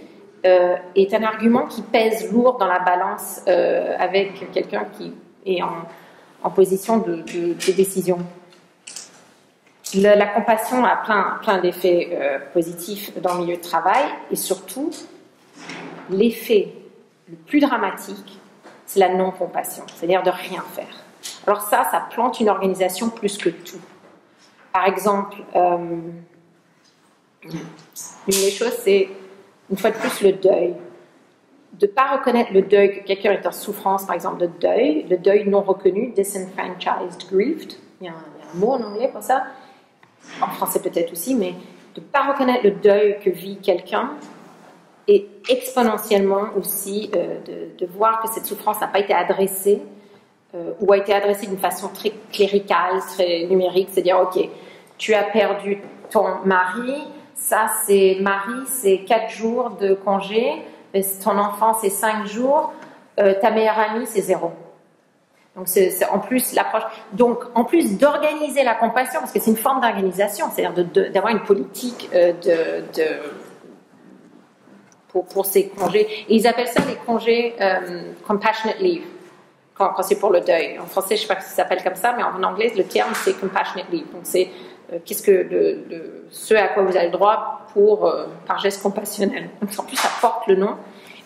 [SPEAKER 3] euh, est un argument qui pèse lourd dans la balance euh, avec quelqu'un qui est en, position de décision la compassion a plein, plein d'effets euh, positifs dans le milieu de travail et surtout, l'effet le plus dramatique, c'est la non-compassion, c'est-à-dire de rien faire. Alors ça, ça plante une organisation plus que tout. Par exemple, euh, une des choses, c'est une fois de plus le deuil. De ne pas reconnaître le deuil, que quelqu'un est en souffrance, par exemple, de deuil, le deuil non reconnu, disenfranchised grieved, il y a un mot en anglais pour ça, en français peut-être aussi, mais de ne pas reconnaître le deuil que vit quelqu'un et exponentiellement aussi euh, de, voir que cette souffrance n'a pas été adressée euh, ou a été adressée d'une façon très cléricale, très numérique, c'est-à-dire, ok, tu as perdu ton mari, ça c'est mari, c'est quatre jours de congé, ton enfant c'est cinq jours, euh, ta meilleure amie c'est zéro. Donc c'est en plus l'approche. Donc en plus d'organiser la compassion, parce que c'est une forme d'organisation, c'est-à-dire d'avoir une politique euh, de, pour, pour, ces congés. Et ils appellent ça les congés euh, compassionate leave quand, c'est pour le deuil. En français, je ne sais pas si ça s'appelle comme ça, mais en anglais, le terme c'est compassionate leave. Donc c'est euh, qu'est-ce que ce à quoi vous avez le droit pour par geste compassionnel. En plus, ça porte le nom,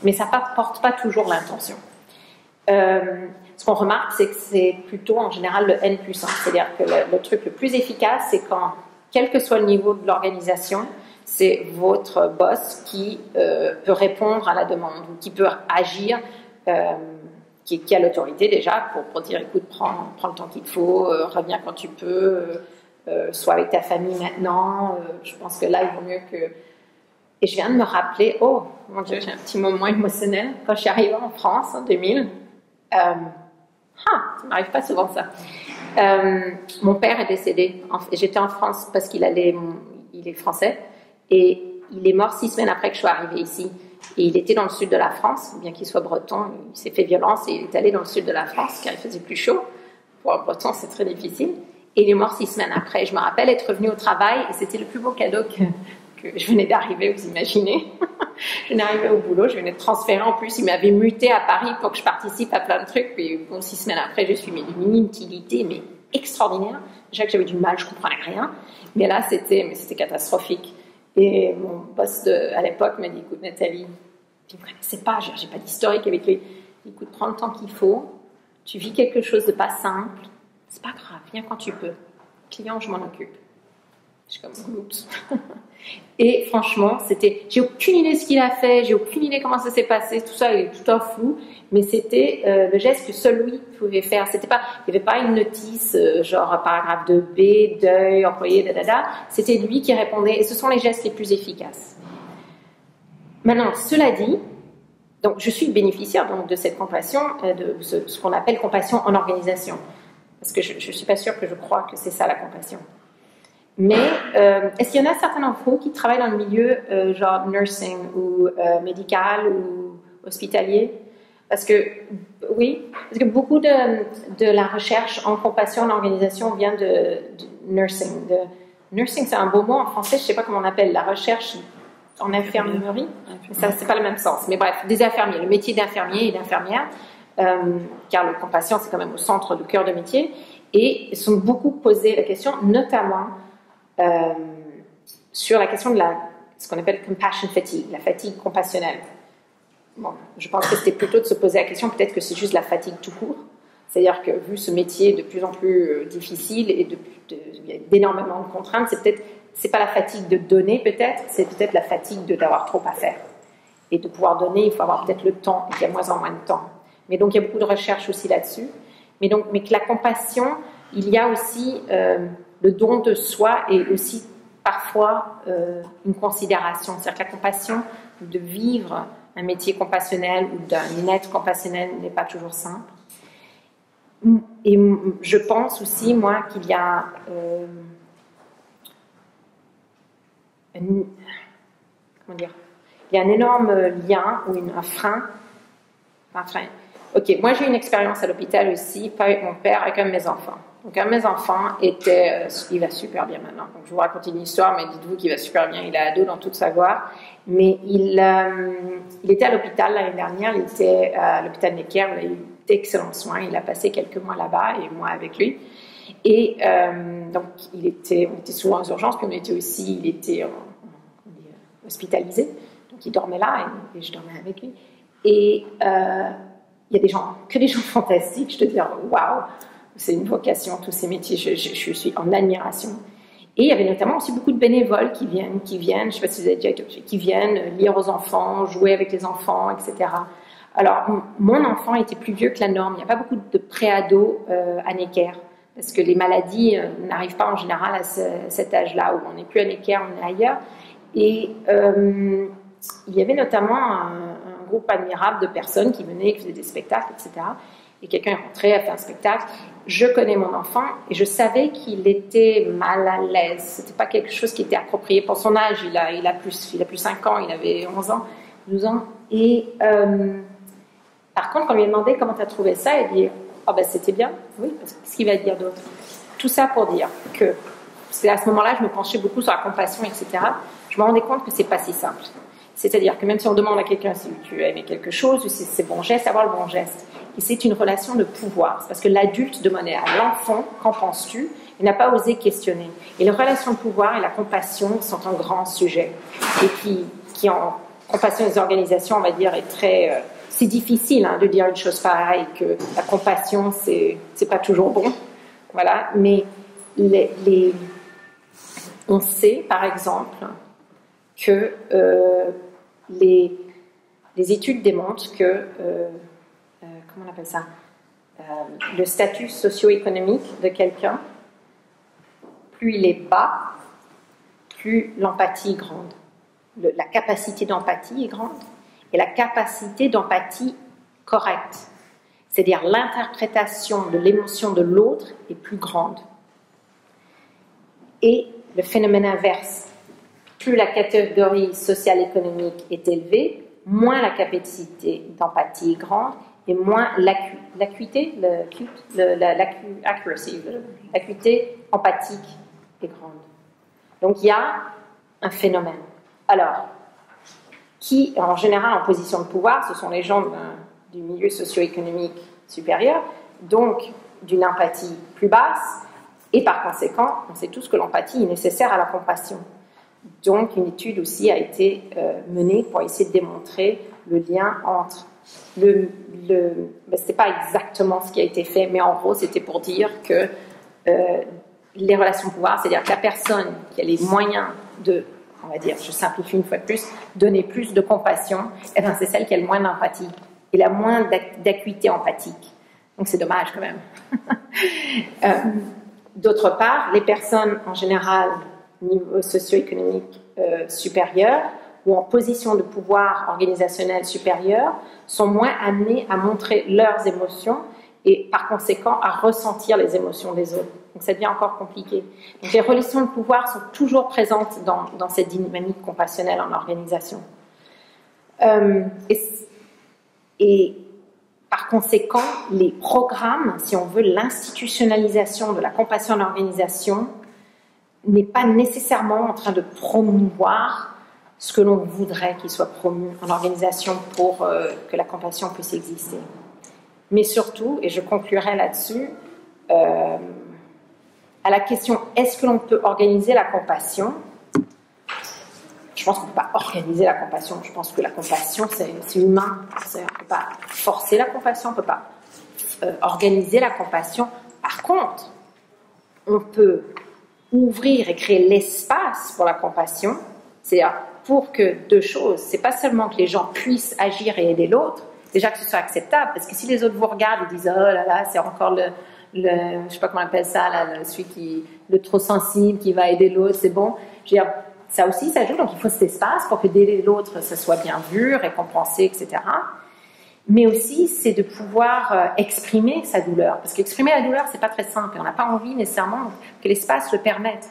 [SPEAKER 3] mais ça ne porte pas toujours l'intention. Euh, ce qu'on remarque, c'est que c'est plutôt en général le N plus 1. C'est-à-dire que le, truc le plus efficace, c'est quand, quel que soit le niveau de l'organisation, c'est votre boss qui euh, peut répondre à la demande ou qui peut agir, euh, qui, a l'autorité déjà pour, dire écoute, prends, le temps qu'il faut, euh, reviens quand tu peux, sois avec ta famille maintenant. je pense que là, il vaut mieux que Et je viens de me rappeler, oh mon Dieu, j'ai un petit moment émotionnel quand je suis arrivée en France en 2000. Euh, ah, ça m'arrive pas souvent ça. Euh, mon père est décédé. J'étais en France parce qu'il allait, il est français, et il est mort six semaines après que je sois arrivée ici. Et il était dans le sud de la France, bien qu'il soit breton, il s'est fait violence et il est allé dans le sud de la France car il faisait plus chaud. Pour un breton, c'est très difficile. Et il est mort six semaines après. Je me rappelle être revenue au travail et c'était le plus beau cadeau que, je venais d'arriver, vous imaginez. *laughs* je venais d'arriver au boulot, je venais de transférer en plus. Il m'avait muté à Paris pour que je participe à plein de trucs. Puis six semaines après, je suis d'une inutilité, mais extraordinaire. Déjà que j'avais du mal, je comprenais rien. Mais là, c'était catastrophique. Et mon boss à l'époque m'a dit, écoute Nathalie, tu ne connaissais pas, j'ai pas d'historique avec lui. Écoute, prends le temps qu'il faut. Tu vis quelque chose de pas simple. C'est pas grave, viens quand tu peux. Client, je m'en occupe. Je suis comme, oups. *laughs* Et franchement, c'était, j'ai aucune idée de ce qu'il a fait, j'ai aucune idée comment ça s'est passé, tout ça est tout un flou, mais c'était euh, le geste que seul lui pouvait faire. C'était pas, il n'y avait pas une notice euh, genre paragraphe de B, deuil, employé, da. C'était lui qui répondait, et ce sont les gestes les plus efficaces. Maintenant, cela dit, donc je suis bénéficiaire donc de cette compassion, euh, de ce, qu'on appelle compassion en organisation, parce que je, ne suis pas sûre que je crois que c'est ça la compassion. Mais euh, est-ce qu'il y en a certains d'entre vous qui travaillent dans le milieu euh, genre nursing ou euh, médical ou hospitalier? Parce que oui, parce que beaucoup de, de la recherche en compassion en organisation vient de, nursing. De, nursing, c'est un beau mot en français, je ne sais pas comment on appelle la recherche en infirmerie. Ça, c'est pas le même sens. Mais bref, des infirmiers, le métier d'infirmier et d'infirmière, car le compassion, c'est quand même au centre du cœur de métier. Et ils sont beaucoup posés la question, notamment sur la question de la, ce qu'on appelle compassion fatigue, la fatigue compassionnelle. Bon, je pense que c'était plutôt de se poser la question, peut-être que c'est juste la fatigue tout court. C'est-à-dire que vu ce métier de plus en plus euh, difficile et d'énormément de contraintes, c'est peut-être, c'est pas la fatigue de donner peut-être, c'est peut-être la fatigue d'avoir trop à faire. Et de pouvoir donner, il faut avoir peut-être le temps, et qu'il y a moins en moins de temps. Mais donc il y a beaucoup de recherches aussi là-dessus. Mais donc, mais que la compassion, il y a aussi euh, le don de soi est aussi parfois euh, une considération. C'est-à-dire que la compassion, de vivre un métier compassionnel ou d'un être compassionnel n'est pas toujours simple. Et je pense aussi, moi, qu'il y a euh, un, comment dire, il y a un énorme lien ou un frein. Enfin, ok, moi j'ai une expérience à l'hôpital aussi, pas avec mon père, avec un de mes enfants. Donc, un de mes enfants était, euh, il va super bien maintenant. Donc, je vous raconte une histoire, mais dites-vous qu'il va super bien. Il est ado dans toute sa gloire. Mais il, euh, était à l'hôpital l'année dernière. Il était à l'hôpital Necker. Il a eu d'excellents soins. Il a passé quelques mois là-bas et moi avec lui. Et euh, donc, il était, on était souvent aux urgences, puis on était aussi, il était hospitalisé. Donc, il dormait là et, et je dormais avec lui. Et il y a des gens, que des gens *laughs* fantastiques. Je te dis, waouh! c'est une vocation, tous ces métiers, je, suis en admiration. Et il y avait notamment aussi beaucoup de bénévoles qui viennent, qui viennent, je ne sais pas si vous avez déjà été qui viennent lire aux enfants, jouer avec les enfants, etc. Alors, mon enfant était plus vieux que la norme. Il n'y a pas beaucoup de préados euh, à Necker, parce que les maladies euh, n'arrivent pas en général à cet âge-là, où on n'est plus à Necker, on est ailleurs. Et euh, il y avait notamment un, groupe admirable de personnes qui venaient, qui faisaient des spectacles, etc. Et quelqu'un est rentré, a fait un spectacle, je connais mon enfant et je savais qu'il était mal à l'aise. C'était pas quelque chose qui était approprié pour son âge. Il a, plus, il a plus 5 ans, il avait 11 ans, 12 ans. Et euh, par contre, quand on lui a demandé comment tu as trouvé ça, il dit oh ben c'était bien. Oui, parce qu'est-ce qu'il va dire d'autre? Tout ça pour dire que c'est à ce moment-là, je me penchais beaucoup sur la compassion, etc. Je me rendais compte que c'est pas si simple. C'est-à-dire que même si on demande à quelqu'un si tu as aimé quelque chose si c'est bon geste, avoir le bon geste. Et c'est une relation de pouvoir. parce que l'adulte demandait à l'enfant, qu'en penses-tu Il n'a pas osé questionner. Et les relations de pouvoir et la compassion sont un grand sujet. Et qui, qui en compassion des organisations, on va dire, est très... Euh, c'est difficile hein, de dire une chose pareille, que la compassion, c'est, c'est pas toujours bon. Voilà. Mais les, on sait, par exemple, que euh, les, les, études démontrent que euh, comment on appelle ça euh, Le statut socio-économique de quelqu'un, plus il est bas, plus l'empathie grande. la capacité d'empathie est grande et la capacité d'empathie correcte, c'est-à-dire l'interprétation de l'émotion de l'autre est plus grande. Et le phénomène inverse, plus la catégorie sociale économique est élevée, moins la capacité d'empathie est grande et moins l'acuité, l'acuité empathique est grande. Donc il y a un phénomène. Alors, qui, en général, en position de pouvoir, ce sont les gens du milieu socio-économique supérieur, donc d'une empathie plus basse, et par conséquent, on sait tous que l'empathie est nécessaire à la compassion. Donc, une étude aussi a été euh, menée pour essayer de démontrer le lien entre le. le ben, c'est pas exactement ce qui a été fait, mais en gros, c'était pour dire que euh, les relations de pouvoir, c'est-à-dire que la personne qui a les moyens de, on va dire, je simplifie une fois de plus, donner plus de compassion, eh ben, c'est celle qui a le moins d'empathie et la moins d'acuité empathique. Donc c'est dommage quand même. *laughs* Euh, d'autre part, les personnes en général, niveau socio-économique euh, supérieur ou en position de pouvoir organisationnel supérieur, sont moins amenées à montrer leurs émotions et par conséquent à ressentir les émotions des autres. Donc ça devient encore compliqué. Les relations de pouvoir sont toujours présentes dans, dans cette dynamique compassionnelle en organisation. Euh, et, par conséquent, les programmes, si on veut l'institutionnalisation de la compassion en organisation, n'est pas nécessairement en train de promouvoir ce que l'on voudrait qu'il soit promu en organisation pour euh, que la compassion puisse exister. Mais surtout, et je conclurai là-dessus, euh, à la question est-ce que l'on peut organiser la compassion? Je pense qu'on ne peut pas organiser la compassion. Je pense que la compassion, c'est humain. On ne peut pas forcer la compassion, on ne peut pas euh, organiser la compassion. Par contre, on peut ouvrir et créer l'espace pour la compassion, c'est-à-dire pour que deux choses, c'est pas seulement que les gens puissent agir et aider l'autre, déjà que ce soit acceptable, parce que si les autres vous regardent et disent oh là là, c'est encore le, je sais pas comment on appelle ça, celui qui, le trop sensible qui va aider l'autre, c'est bon. Je veux dire, ça aussi, ça joue, donc il faut cet espace pour que d'aider l'autre, ce soit bien vu, récompensé, etc. Mais aussi, c'est de pouvoir euh, exprimer sa douleur, parce qu'exprimer la douleur, c'est pas très simple, on n'a pas envie nécessairement que l'espace le permette.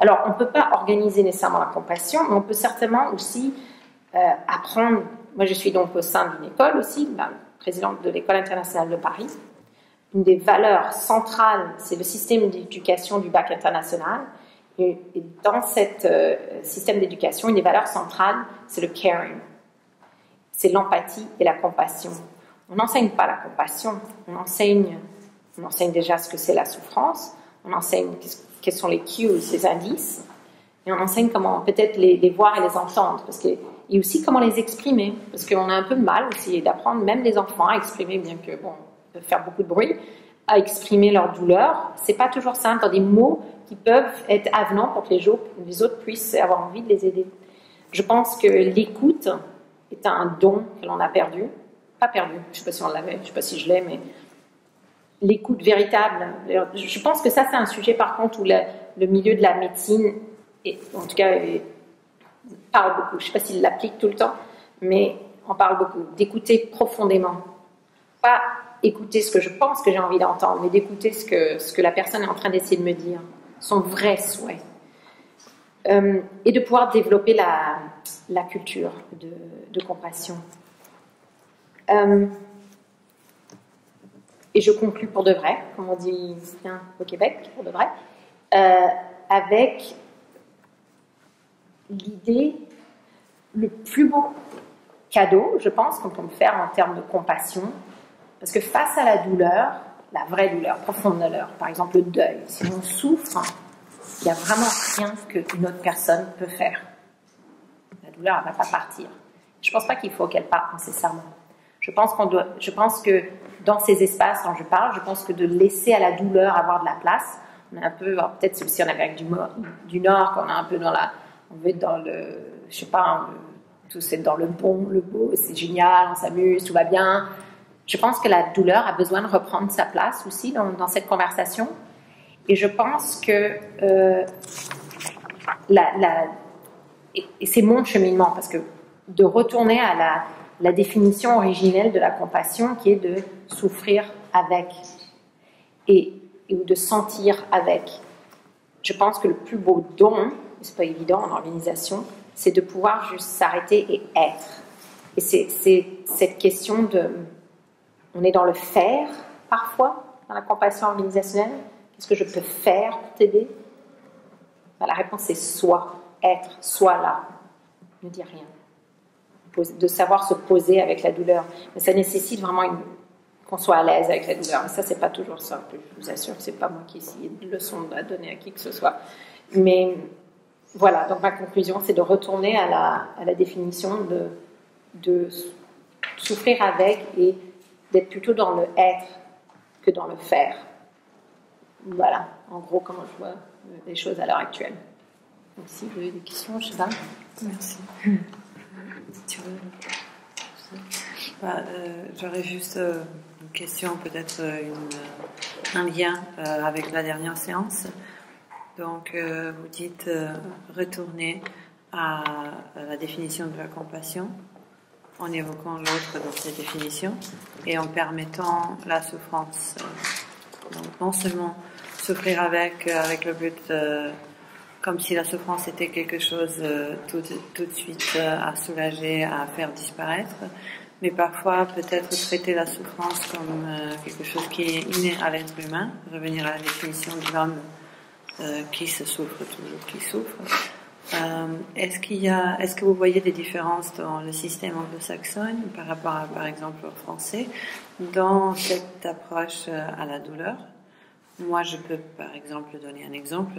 [SPEAKER 3] Alors, on ne peut pas organiser nécessairement la compassion, mais on peut certainement aussi euh, apprendre. Moi, je suis donc au sein d'une école aussi, présidente de l'école internationale de Paris, une des valeurs centrales, c'est le système d'éducation du bac international. Et, dans ce euh, système d'éducation, une des valeurs centrales, c'est le caring. C'est l'empathie et la compassion. On n'enseigne pas la compassion, on enseigne, on enseigne déjà ce que c'est la souffrance, on enseigne quels sont les cues, ces indices, et on enseigne comment peut-être les, voir et les entendre, parce que, et aussi comment les exprimer, parce qu'on a un peu de mal aussi d'apprendre même les enfants à exprimer, bien que bon, faire beaucoup de bruit, à exprimer leur douleur. C'est pas toujours simple dans des mots qui peuvent être avenants pour que les autres puissent avoir envie de les aider. Je pense que l'écoute est un don que l'on a perdu. Pas perdu, je sais pas si on l'avait, je sais pas si je l'ai, mais l'écoute véritable. Je pense que ça, c'est un sujet par contre où le, milieu de la médecine, et en tout cas, parle beaucoup. Je sais pas s'il l'applique tout le temps, mais on parle beaucoup. D'écouter profondément. Pas écouter ce que je pense que j'ai envie d'entendre, mais d'écouter ce que, ce que la personne est en train d'essayer de me dire, son vrai souhait. Euh, et de pouvoir développer la, la culture de, compassion. Euh, et je conclus pour de vrai, comme on dit bien au Québec, pour de vrai, euh, avec l'idée, le plus beau cadeau, je pense, qu'on peut me faire en termes de compassion, parce que face à la douleur, la vraie douleur, profonde douleur, par exemple le deuil, si on souffre, il n'y a vraiment rien qu'une autre personne peut faire. La douleur, ne va pas partir. Je ne pense pas qu'il faut qu'elle parte nécessairement. Je pense, qu'on doit, je pense que dans ces espaces dont je parle, je pense que de laisser à la douleur avoir de la place, on est un peu, peut-être aussi en Amérique du, du Nord, qu'on est un peu dans la, on veut dans le, je sais pas, tout c'est dans le bon, le beau, c'est génial, on s'amuse, tout va bien. Je pense que la douleur a besoin de reprendre sa place aussi dans, cette conversation. Et je pense que euh, la, et, c'est mon cheminement, parce que de retourner à la, définition originelle de la compassion qui est de souffrir avec et, ou de sentir avec. Je pense que le plus beau don, c'est pas évident en organisation, c'est de pouvoir juste s'arrêter et être. Et c'est cette question de, on est dans le faire parfois dans la compassion organisationnelle. Qu'est-ce que je peux faire pour t'aider? Ben, La réponse est soit, être, soit là. Ne dis rien de savoir se poser avec la douleur. Mais ça nécessite vraiment qu'on soit à l'aise avec la douleur. Mais ça, c'est pas toujours simple. Je vous assure c'est pas moi qui ai de leçon à donner à qui que ce soit. Mais voilà, donc ma conclusion, c'est de retourner à la, à la définition de, de souffrir avec et d'être plutôt dans le être que dans le faire. Voilà, en gros, comment je vois les choses à l'heure actuelle. Donc, si vous avez des questions, je sais pas.
[SPEAKER 2] Merci. Bah, euh, j'aurais juste euh, une question, peut-être euh, un lien avec la dernière séance. Donc, vous dites retourner à la définition de la compassion en évoquant l'autre dans cette définition et en permettant la souffrance. Donc, non seulement souffrir avec, avec le but comme si la souffrance était quelque chose euh, tout, tout, de suite euh, à soulager, à faire disparaître, mais parfois peut-être traiter la souffrance comme euh, quelque chose qui est inné à l'être humain, revenir à la définition de l'homme qui se souffre toujours, qui souffre. est-ce qu'il y a, est-ce que vous voyez des différences dans le système anglo-saxon par rapport à, par exemple, au français, dans cette approche à la douleur Moi, je peux, par exemple, donner un exemple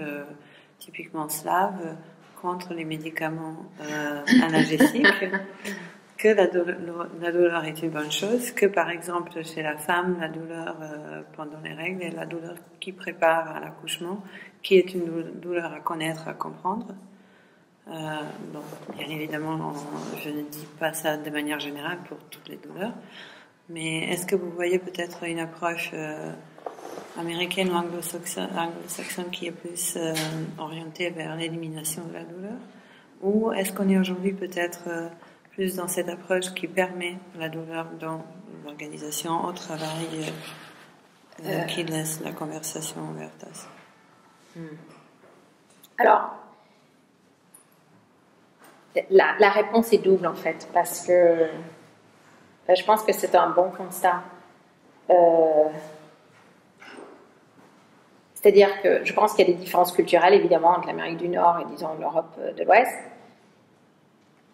[SPEAKER 2] typiquement slave contre les médicaments euh, analgésiques, *laughs* que la douleur, est une bonne chose, que par exemple chez la femme, la douleur euh, pendant les règles est la douleur qui prépare à l'accouchement, qui est une douleur à connaître, à comprendre. Euh, donc, bien évidemment, je ne dis pas ça de manière générale pour toutes les douleurs, mais est-ce que vous voyez peut-être une approche euh, américaine ou anglo-saxonne qui est plus euh, orientée vers l'élimination de la douleur? Ou est-ce qu'on est aujourd'hui peut-être euh, plus dans cette approche qui permet la douleur dans l'organisation, au travail, euh, qui laisse la conversation ouverte à ça?
[SPEAKER 3] Hmm. Alors, la, la, réponse est double en fait, parce que je pense que c'est un bon constat. C'est-à-dire que je pense qu'il y a des différences culturelles, évidemment, entre l'Amérique du Nord et, disons, l'Europe euh, de l'Ouest.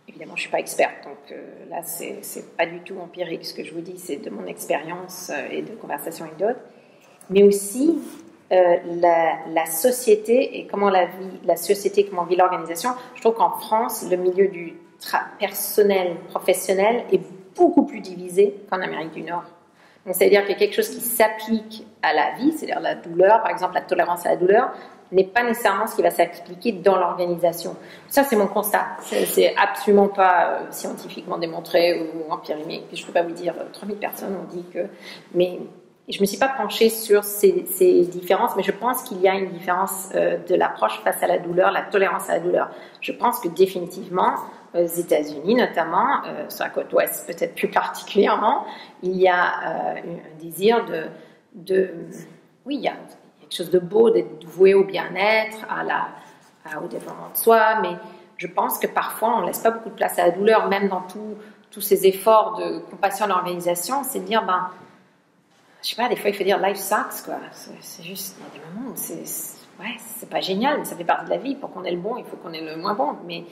[SPEAKER 3] Évidemment, je ne suis pas experte, donc euh, là, ce n'est pas du tout empirique ce que je vous dis, c'est de mon expérience euh, et de conversation avec d'autres. Mais aussi, la, société et comment la, vie, la société, comment vit l'organisation. Je trouve qu'en France, le milieu du personnel, professionnel est beaucoup plus divisé qu'en Amérique du Nord. C'est-à-dire qu'il y a quelque chose qui s'applique à la vie, c'est-à-dire la douleur, par exemple la tolérance à la douleur, n'est pas nécessairement ce qui va s'appliquer dans l'organisation. Ça, c'est mon constat. C'est absolument pas euh, scientifiquement démontré ou empirique. Je peux pas vous dire, 3000 euh, personnes ont dit que... Mais je me suis pas penchée sur ces, ces différences, mais je pense qu'il y a une différence euh, de l'approche face à la douleur, la tolérance à la douleur. Je pense que définitivement, aux États-Unis notamment, euh, sur la côte ouest peut-être plus particulièrement, il y a euh, un désir de, de, oui, il y a quelque chose de beau d'être voué au bien-être, à au développement de soi, mais je pense que parfois on ne laisse pas beaucoup de place à la douleur, même dans tous ces efforts de compassion d'organisation, c'est de dire, ben, je sais pas, des fois il faut dire life sucks, quoi. C'est juste, il y a des moments où c'est, pas génial, mais ça fait partie de la vie. Pour qu'on ait le bon, il faut qu'on ait le moins bon. Mais euh,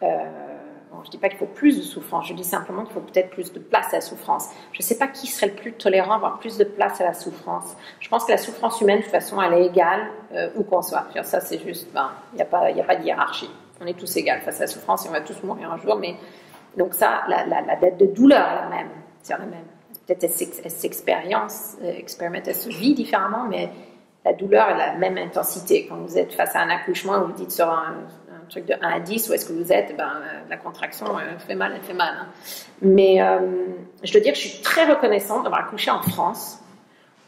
[SPEAKER 3] bon, je ne dis pas qu'il faut plus de souffrance, je dis simplement qu'il faut peut-être plus de place à la souffrance. Je ne sais pas qui serait le plus tolérant à avoir plus de place à la souffrance. Je pense que la souffrance humaine, de toute façon, elle est égale euh, où qu'on soit. Ça, c'est juste, ben, il n'y a, pas, a pas de hiérarchie. On est tous égaux face à la souffrance et on va tous mourir un jour. Mais donc ça, la, la, dette de douleur est la même. C'est la même. Peut-être elle s'expérience, euh, expérimente, elle se vit différemment, mais la douleur a la même intensité. Quand vous êtes face à un accouchement, vous dites sur un, truc de 1 à 10, où est-ce que vous êtes, ben, euh, la contraction elle fait mal, elle fait mal. Hein. Mais euh, je dois dire que je suis très reconnaissante d'avoir accouché en France,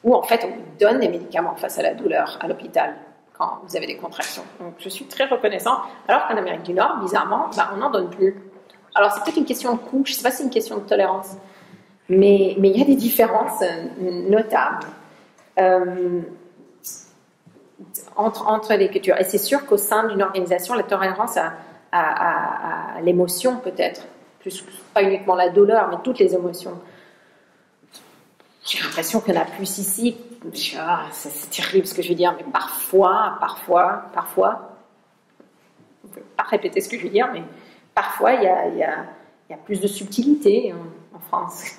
[SPEAKER 3] où en fait on vous donne des médicaments face à la douleur à l'hôpital. quand vous avez des contractions. Donc je suis très reconnaissant. Alors qu'en Amérique du Nord, bizarrement, bah, on n'en donne plus. Alors c'est peut-être une question de coût, je ne sais pas si c'est une question de tolérance, mais, mais il y a des différences euh, notables euh, entre, entre les cultures. Et c'est sûr qu'au sein d'une organisation, la tolérance à, l'émotion peut-être, plus pas uniquement la douleur, mais toutes les émotions. J'ai l'impression qu'il y en a plus ici. C'est terrible ce que je veux dire, mais parfois, parfois, parfois, on ne peut pas répéter ce que je veux dire, mais parfois il y a, y a, plus de subtilité en, en France.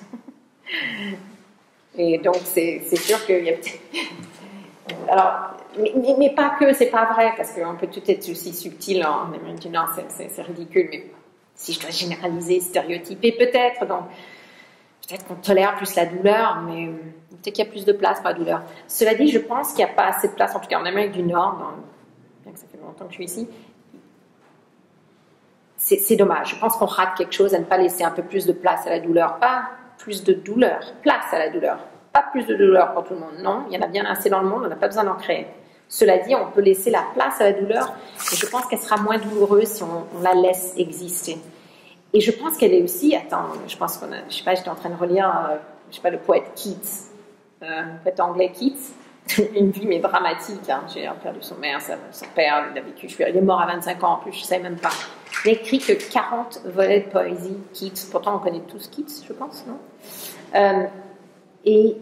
[SPEAKER 3] *laughs* Et donc c'est sûr qu'il y a *laughs* alors, mais, pas que, c'est pas vrai, parce qu'on peut tout être aussi subtil en du Nord, c'est ridicule, mais si je dois généraliser, stéréotyper, peut-être, donc peut-être qu'on tolère plus la douleur, mais peut-être qu'il y a plus de place pour la douleur. Cela dit, je pense qu'il n'y a pas assez de place, en tout cas en Amérique du Nord, bien que ça fait longtemps que je suis ici, c'est dommage. Je pense qu'on rate quelque chose à ne pas laisser un peu plus de place à la douleur. Pas plus de douleur, place à la douleur. Pas plus de douleur pour tout le monde. Non, il y en a bien assez dans le monde, on n'a pas besoin d'en créer. Cela dit, on peut laisser la place à la douleur et je pense qu'elle sera moins douloureuse si on, la laisse exister. Et je pense qu'elle est aussi, attends, je pense qu'on a, je sais pas, j'étais en train de relire, euh, je sais pas, le poète Keats, euh, poète anglais Keats, *laughs* une vie mais dramatique. Hein. J'ai perdu son mère, son père, il a vécu, je suis, il est mort à 25 ans en plus, je ne sais même pas. Il n'a écrit que 40 volets de poésie, Keats. Pourtant, on connaît tous Keats, je pense, non? Euh, Et,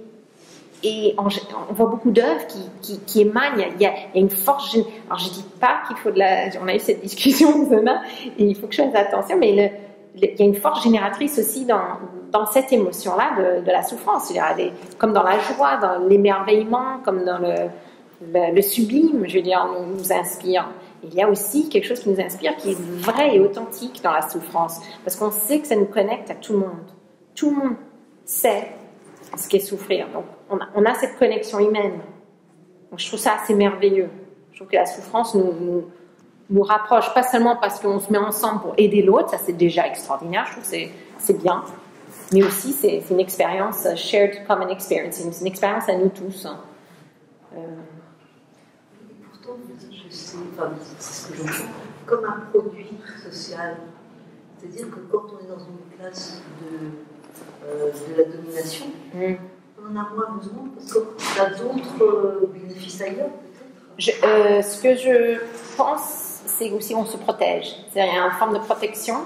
[SPEAKER 3] et on, voit beaucoup d'œuvres qui, qui, émanent. Il y, a, une force. Alors, je dis pas qu'il faut de la. On a eu cette discussion, *laughs* et il faut que je fasse attention, mais il y a une force génératrice aussi dans, cette émotion-là de, la souffrance. Il y a comme dans la joie, dans l'émerveillement, comme dans le, le, sublime, je veux dire, nous, nous inspire. Il y a aussi quelque chose qui nous inspire qui est vrai et authentique dans la souffrance, parce qu'on sait que ça nous connecte à tout le monde. Tout le monde sait ce qu'est souffrir. Donc, on a, cette connexion humaine. Je trouve ça assez merveilleux. Je trouve que la souffrance nous, nous rapproche, pas seulement parce qu'on se met ensemble pour aider l'autre, ça c'est déjà extraordinaire, je trouve que c'est bien, mais aussi c'est une expérience, shared common experience, c'est une, expérience à nous tous. Hein.
[SPEAKER 4] Euh... Pourtant, je sais, enfin, c'est ce que comme un produit social. C'est-à-dire que quand on est dans une classe de, de la domination, mm. on en a moins besoin parce qu'on a d'autres euh, bénéfices ailleurs, peut-être?
[SPEAKER 3] Euh, ce que je pense, c'est aussi on se protège. C'est-à-dire il y a une forme de protection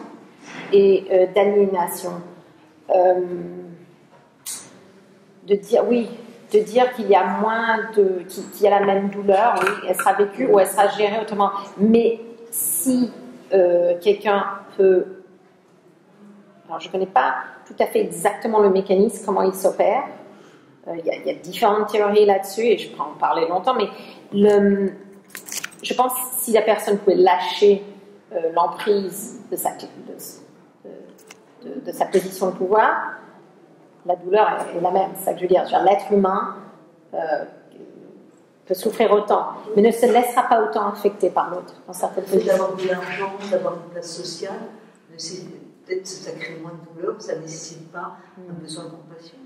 [SPEAKER 3] et euh, d'aliénation. Euh, de dire, oui, de dire qu'il y a moins de. qu'il y a la même douleur, oui, elle sera vécue ou elle sera gérée autrement. Mais si euh, quelqu'un peut. Alors je ne connais pas tout à fait exactement le mécanisme, comment il s'opère. Il y, y, a différentes théories là-dessus et je pourrais en parler longtemps, mais le je pense que si la personne pouvait lâcher euh, l'emprise de sa, de, sa position de pouvoir, la douleur est, la même. C'est ça que je veux dire. L'être humain euh, peut souffrir autant, mais ne se laissera pas autant affecter par l'autre.
[SPEAKER 4] D'avoir de l'argent, d'avoir une place sociale, peut-être que ça crée moins de douleur, ça ne nécessite pas un mm. besoin de compassion.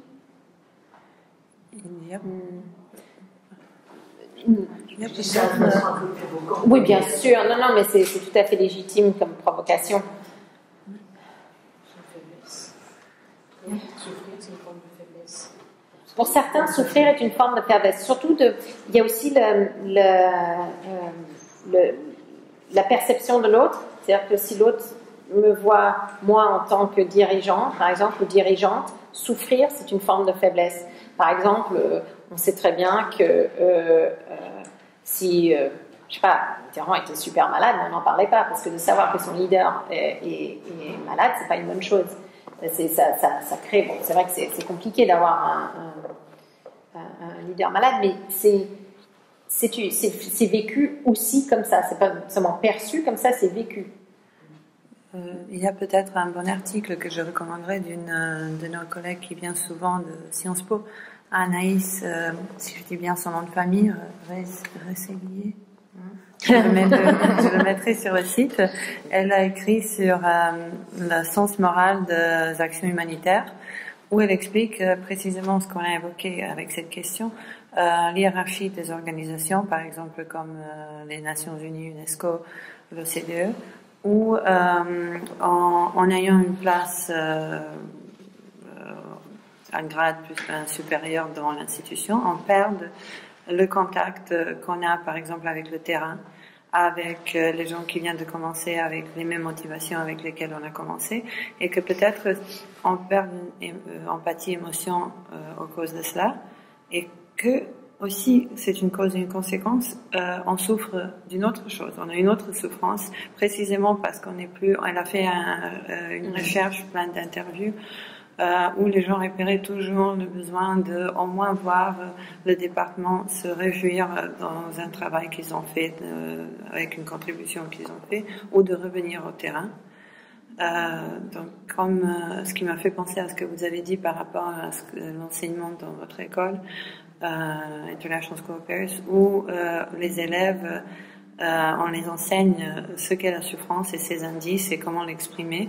[SPEAKER 3] Mm. Oui, bien sûr. Non, non, mais c'est tout à fait légitime comme provocation. Pour certains, souffrir est une forme de faiblesse. Surtout, de, il y a aussi le, le, la perception de l'autre. C'est-à-dire que si l'autre me voit, moi, en tant que dirigeant, par exemple, ou dirigeante, souffrir, c'est une forme de faiblesse. Par exemple, euh, on sait très bien que euh, euh, si, euh, je sais pas, Mitterrand était super malade, on n'en parlait pas, parce que de savoir que son leader est, est, est malade, c'est pas une bonne chose. Ça, ça, crée, bon, c'est vrai que c'est compliqué d'avoir un, leader malade, mais c'est c'est vécu aussi comme ça, c'est pas seulement perçu comme ça, c'est vécu.
[SPEAKER 2] Euh, il y a peut-être un bon article que je recommanderais d'une de nos collègues qui vient souvent de Sciences Po, Anaïs, euh, si je dis bien son nom de famille, euh, Ressélier. Je, je le mettrai sur le site. Elle a écrit sur euh, le sens moral des actions humanitaires où elle explique euh, précisément ce qu'on a évoqué avec cette question, euh, l'hiérarchie des organisations, par exemple comme euh, les Nations Unies, UNESCO, l'OCDE, où en, en, ayant une place, un grade plus supérieur dans l'institution, on perd le contact qu'on a par exemple avec le terrain avec euh, les gens qui viennent de commencer avec les mêmes motivations avec lesquelles on a commencé et que peut-être on perd une euh, empathie, émotion euh, au cause de cela et que aussi c'est une cause et une conséquence, euh, on souffre d'une autre chose, on a une autre souffrance précisément parce qu'on n'est plus, elle a fait un, une recherche, plein d'interviews euh, où les gens répéraient toujours le besoin de au moins voir euh, le département se réjouir euh, dans un travail qu'ils ont fait, avec une contribution qu'ils ont fait, ou de revenir au terrain. donc, comme ce qui m'a fait penser à ce que vous avez dit par rapport à l'enseignement dans votre école, International School Paris, où les élèves, on les enseigne ce qu'est la souffrance et ses indices et comment l'exprimer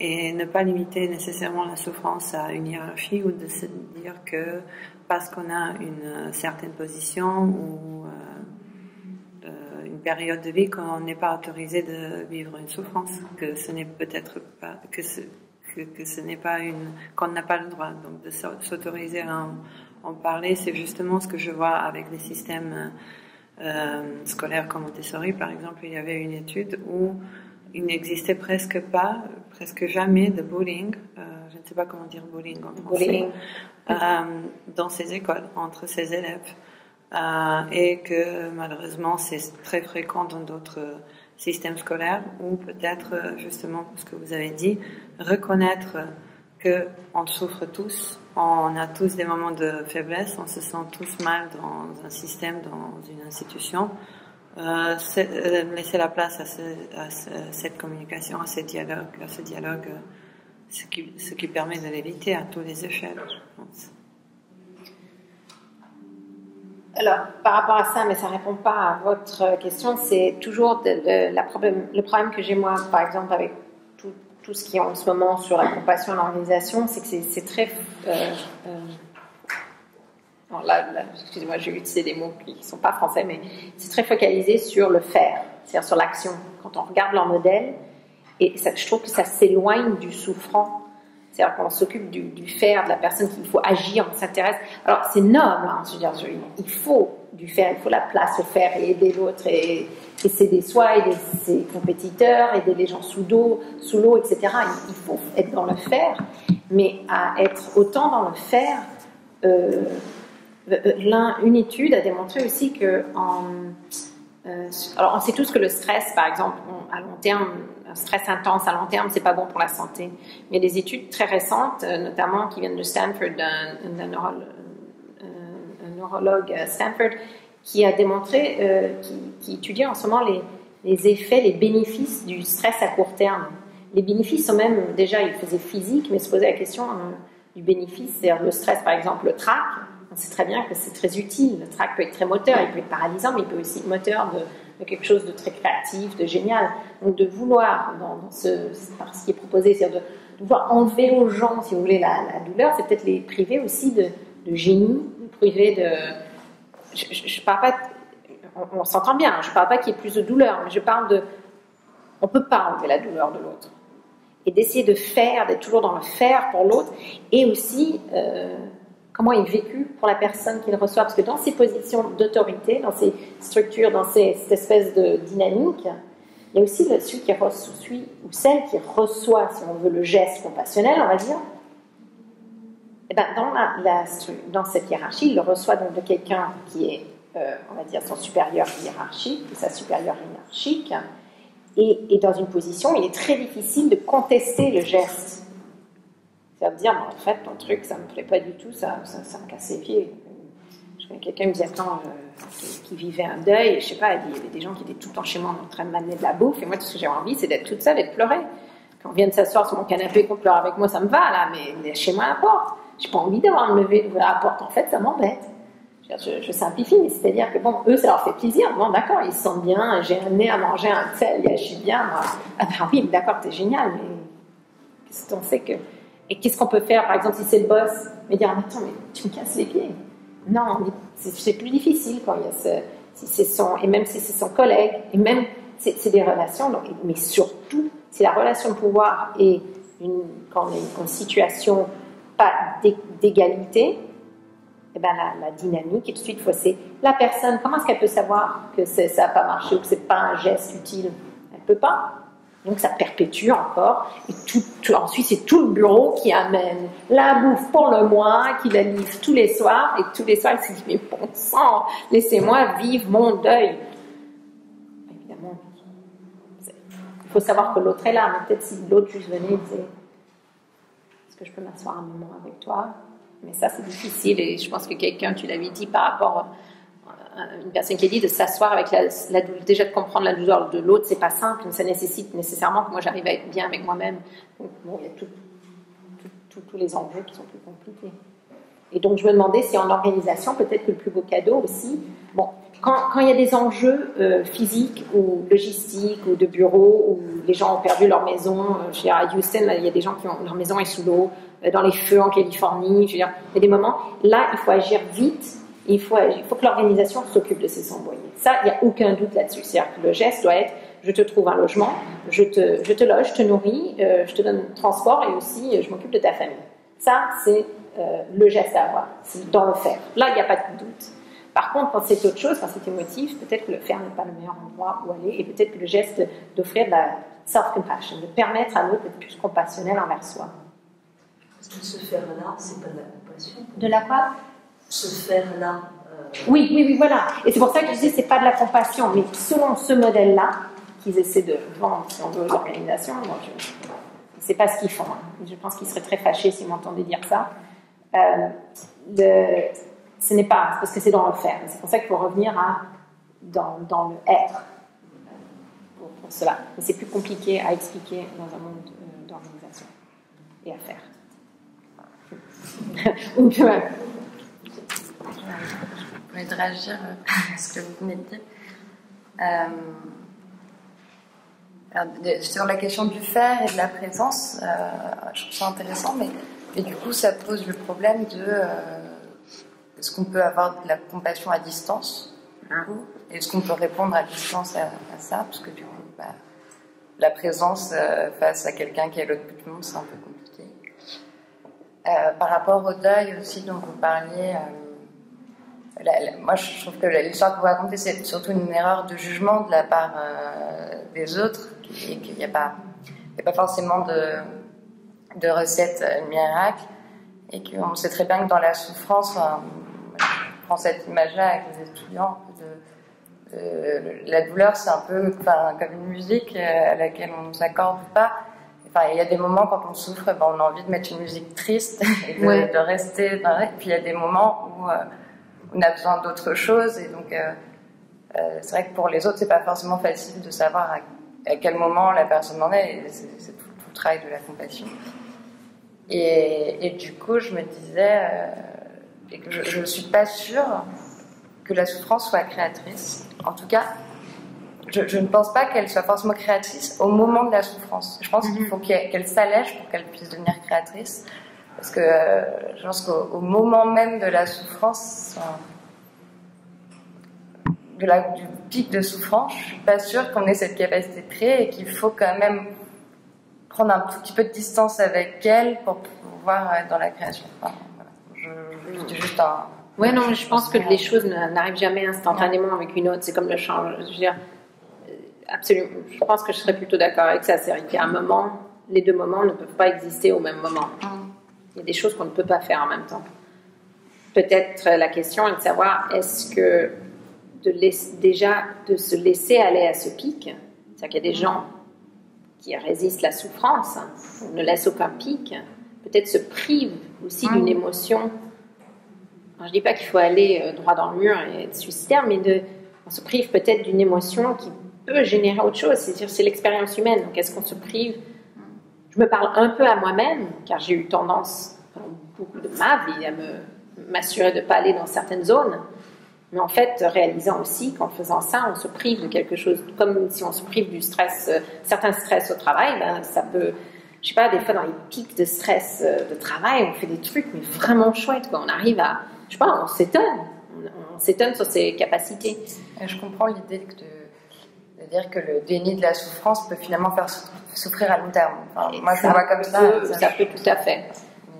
[SPEAKER 2] et ne pas limiter nécessairement la souffrance à une hiérarchie ou de se dire que parce qu'on a une certaine position ou euh, euh, une période de vie qu'on n'est pas autorisé de vivre une souffrance, que ce n'est peut-être pas que ce, que, ce n'est pas une qu'on n'a pas le droit donc de s'autoriser à en, parler, c'est justement ce que je vois avec les systèmes euh, scolaires comme Montessori par exemple, il y avait une étude où il n'existait presque pas, presque jamais de bullying, euh, je ne sais pas comment dire bullying en français, euh, dans ces écoles, entre ces élèves. Euh, et que malheureusement c'est très fréquent dans d'autres systèmes scolaires ou peut-être justement ce que vous avez dit, reconnaître que on souffre tous, on a tous des moments de faiblesse, on se sent tous mal dans un système, dans une institution, euh, euh, laisser la place à, cette communication, à ce dialogue, à ce dialogue, ce qui, permet de l'éviter à tous les échelles, je pense.
[SPEAKER 3] Alors, par rapport à ça, mais ça ne répond pas à votre question, c'est toujours le problème que j'ai moi, par exemple, avec tout, ce qui est en ce moment sur la compassion et l'organisation, c'est que c'est très là, excusez-moi, j'ai utilisé des mots qui ne sont pas français, mais c'est très focalisé sur le faire, c'est-à-dire sur l'action. Quand on regarde leur modèle, et je trouve que ça s'éloigne du souffrant. C'est-à-dire qu'on s'occupe du, faire, de la personne qu'il faut agir, on s'intéresse. Alors c'est noble, hein, je veux dire, il faut du faire, il faut la place au faire et aider l'autre et, et s'aider soi, aider ses compétiteurs, aider les gens sous l'eau, sous l'eau, etc. Il, faut être dans le faire, mais à être autant dans le faire, euh, euh, une étude a démontré aussi que en, euh, alors on sait tous que le stress, par exemple, à long terme, stress intense à long terme, c'est pas bon pour la santé. Mais il y a des études très récentes, euh, notamment qui viennent de Stanford, d'un neurologue à Stanford, qui a démontré, qui, qui, étudie en ce moment les, les, effets, les bénéfices du stress à court terme. Les bénéfices sont même, déjà, il faisait physique, mais se posait la question du bénéfice, c'est-à-dire le stress, par exemple, le trac, on sait très bien que c'est très utile. Le trac peut être très moteur, il peut être paralysant, mais il peut aussi être moteur de, quelque chose de très créatif, de génial. Donc de vouloir, dans, ce, par ce qui est proposé, c'est-à-dire de, vouloir enlever aux gens, si vous voulez, la, douleur, c'est peut-être les priver aussi de, génie, priver de... Je, ne parle pas... on, s'entend bien, je parle pas qu'il y ait plus de douleur, mais je parle de... On peut pas enlever la douleur de l'autre. Et d'essayer de faire, d'être toujours dans le faire pour l'autre, et aussi... Euh, comment est vécu pour la personne qui le reçoit. Parce que dans ces positions d'autorité, dans ces structures, dans cette espèce de dynamique, il y a aussi celui qui reçoit, ou celle qui reçoit, si on veut, le geste compassionnel, on va dire. Eh ben, dans, la, dans cette hiérarchie, il le reçoit donc de quelqu'un qui est, euh, on va dire, son supérieur hiérarchique, sa supérieure hiérarchique. Et, et dans une position, il est très difficile de contester le geste de dire, en fait, ton truc, ça me plaît pas du tout, ça, ça, me casse les pieds. Je connais quelqu'un qui me disait, attends, euh, qui, vivait un deuil, je sais pas, il y avait des gens qui étaient tout le temps chez moi en train de m'amener de la bouffe, et moi, tout ce que j'ai envie, c'est d'être toute seule et de pleurer. Quand on vient de s'asseoir sur mon canapé et qu'on pleure avec moi, ça me va, là, mais, chez moi à la porte. J'ai pas envie d'avoir à me lever, d'ouvrir la porte, en fait, ça m'embête. Je, simplifie, mais c'est-à-dire que bon, eux, ça leur fait plaisir. Bon, d'accord, ils se sentent bien, j'ai un nez à manger un sel, je suis bien. Moi. Ah ben oui, d'accord, t'es génial, mais qu'est-ce qu'on sait que Et qu'est-ce qu'on peut faire, par exemple, si c'est le boss, mais dire, attends, mais tu me casses les pieds. Non, c'est plus difficile quand il y a ce, c'est et même si c'est son collègue, et même, c'est des relations, mais surtout, si la relation de pouvoir est une, quand on est situation pas d'égalité, eh ben la, dynamique est tout de suite faussée. La personne, comment est-ce qu'elle peut savoir que ça n'a pas marché ou que ce n'est pas un geste utile? Elle ne peut pas. Donc ça perpétue encore. Ensuite, c'est tout le bureau qui amène la bouffe pour le mois, qui la livre tous les soirs. Et tous les soirs, il se dit, mais bon sang, laissez-moi vivre mon deuil. Évidemment, il faut savoir que l'autre est là. Mais peut-être si l'autre juste venait et disait, est-ce que je peux m'asseoir un moment avec toi? Mais ça, c'est difficile. Et je pense que quelqu'un, tu l'avais dit par rapport une personne qui a dit de s'asseoir avec la, douleur, déjà de comprendre la douleur de l'autre, c'est pas simple, ça nécessite nécessairement que moi j'arrive à être bien avec moi-même. Donc bon, il y a tous les enjeux qui sont plus compliqués. Et donc je me demandais si en organisation, peut-être que le plus beau cadeau aussi, bon, quand, quand il y a des enjeux euh, physiques ou logistiques ou de bureau où les gens ont perdu leur maison, euh, je veux dire, à Houston, il y a des gens qui ont leur maison est sous l'eau, euh, dans les feux en Californie, je veux dire, il y a des moments, là, il faut agir vite il faut, il faut que l'organisation s'occupe de ces envoyés. Ça, il n'y a aucun doute là-dessus. C'est-à-dire que le geste doit être je te trouve un logement, je te, je te loge, je te nourris, euh, je te donne transport et aussi euh, je m'occupe de ta famille. Ça, c'est euh, le geste à avoir, c'est dans le faire. Là, il n'y a pas de doute. Par contre, quand c'est autre chose, quand c'est émotif, peut-être que le faire n'est pas le meilleur endroit où aller et peut-être que le geste d'offrir de la self-compassion, de permettre à l'autre d'être plus compassionnel envers soi.
[SPEAKER 4] Parce que ce faire-là, c'est pas de la compassion.
[SPEAKER 3] De la part
[SPEAKER 4] se faire là. Euh,
[SPEAKER 3] oui, oui, oui, voilà. Et c'est pour ça que je disais, c'est pas de la compassion, mais selon ce modèle-là, qu'ils essaient de vendre, si on veut, l'organisation, moi, je sais pas ce qu'ils font. Hein. Je pense qu'ils seraient très fâchés s'ils m'entendaient dire ça. Euh, ce n'est pas, parce que c'est dans le faire. C'est pour ça qu'il faut revenir à, dans, dans le être pour, cela. Mais c'est plus compliqué à expliquer dans un monde euh, d'organisation et à faire. *laughs* Ou
[SPEAKER 1] je voulais réagir à *laughs* ce que vous venez de dire. Euh, sur la question du faire et de la présence, euh, je trouve ça intéressant, mais, et du coup, ça pose le problème de euh, est-ce qu'on peut avoir de la compassion à distance Est-ce qu'on peut répondre à distance à, ça Parce que du coup, bah, la présence face à quelqu'un qui est à l'autre bout du monde, c'est un peu compliqué. par rapport au deuil aussi dont vous parliez, moi, je trouve que l'histoire que vous racontez, c'est surtout une erreur de jugement de la part euh, des autres, et qu'il n'y a, pas, a pas forcément de, de recette euh, miracle, et qu'on sait très bien que dans la souffrance, je prends cette image-là avec les étudiants, de, la douleur, c'est un peu comme une musique euh, à laquelle on ne s'accorde pas. Enfin, il y a des moments quand on souffre, ben, on a envie de mettre une musique triste *laughs* et de, rester dans Et puis il y a des moments où on a besoin d'autre chose. Et donc, euh, euh, c'est vrai que pour les autres, c'est pas forcément facile de savoir à, quel moment la personne en est. C'est tout, le travail de la compassion. Et, du coup, je me disais euh, que je ne suis pas sûre que la souffrance soit créatrice. En tout cas, je, ne pense pas qu'elle soit forcément créatrice au moment de la souffrance. Je pense qu'il mhm. faut qu'elle s'allège pour qu'elle puisse devenir créatrice. Parce que euh, je pense qu'au moment même de la souffrance, de la, du pic de souffrance, je suis pas sûre qu'on ait cette capacité de créer et qu'il faut quand même prendre un tout petit peu de distance avec elle pour pouvoir être dans la création. je, dis juste un.
[SPEAKER 3] Ouais, non, je pense que les choses n'arrivent jamais instantanément avec une autre. C'est comme le change. Je veux dire, euh, absolument. Je pense que je serais plutôt d'accord avec ça. C'est-à-dire qu'il y a un moment, les deux moments ne peuvent pas exister au même moment. Mm. Il y a des choses qu'on ne peut pas faire en même temps. Peut-être la question est de savoir est-ce que de déjà de se laisser aller à ce pic, c'est-à-dire qu'il y a des gens qui résistent la souffrance, ne laissent aucun pic, peut-être se privent aussi d'une émotion. je ne dis pas qu'il faut aller euh, droit dans le mur et être suicidaire, mais de, on se prive peut-être d'une émotion qui peut générer autre chose. C'est-à-dire c'est l'expérience humaine. Donc est-ce qu'on se prive je me parle un peu à moi-même, car j'ai eu tendance, pendant beaucoup de ma vie, à m'assurer de ne pas aller dans certaines zones. Mais en fait, réalisant aussi qu'en faisant ça, on se prive de quelque chose, comme si on se prive du stress, euh, certains stress au travail, ben, ça peut je sais pas, des fois dans les pics de stress euh, de travail, on fait des trucs, mais vraiment chouettes, quoi. On arrive à, je sais pas, on s'étonne. On, on s'étonne sur ses capacités.
[SPEAKER 1] Je comprends l'idée de, de dire que le déni de la souffrance peut finalement faire sou- souffrir à long terme. Enfin, moi, je le vois comme ça.
[SPEAKER 3] peut-
[SPEAKER 1] ça,
[SPEAKER 3] ça peut tout à fait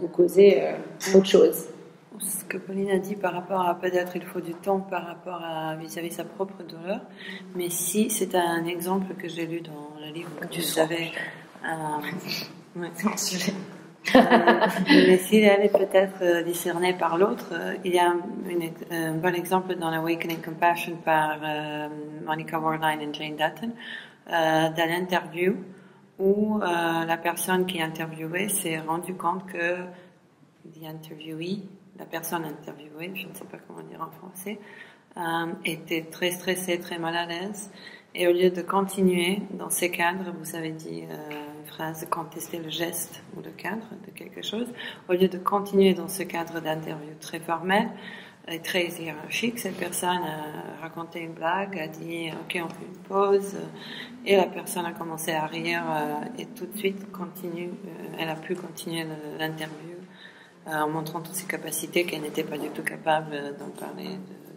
[SPEAKER 3] vous causer euh, autre chose.
[SPEAKER 2] Ce que Pauline a dit par rapport à peut-être il faut du temps par rapport à vis-à-vis sa propre douleur, mais si c'est un exemple que j'ai lu dans le livre que vous avez. euh, ouais. *laughs* Mais si elle est peut-être euh, discernée par l'autre, euh, il y a un, bon exemple dans Awakening Compassion par euh, Monica Warline et Jane Dutton, euh, dans l'interview où la personne qui interviewait s'est rendu compte que the interviewee, la personne interviewée, je ne sais pas comment dire en français, était très stressée, très mal à l'aise. Et au lieu de continuer dans ces cadres, vous avez dit phrase contester le geste ou le cadre de quelque chose, au lieu de continuer dans ce cadre d'interview très formel et très hiérarchique, cette personne a raconté une blague, a dit ok on fait une pause, et la personne a commencé à rire euh, et tout de suite continue, euh, elle a pu continuer l'interview euh, en montrant toutes ses capacités qu'elle n'était pas du tout capable d'en parler,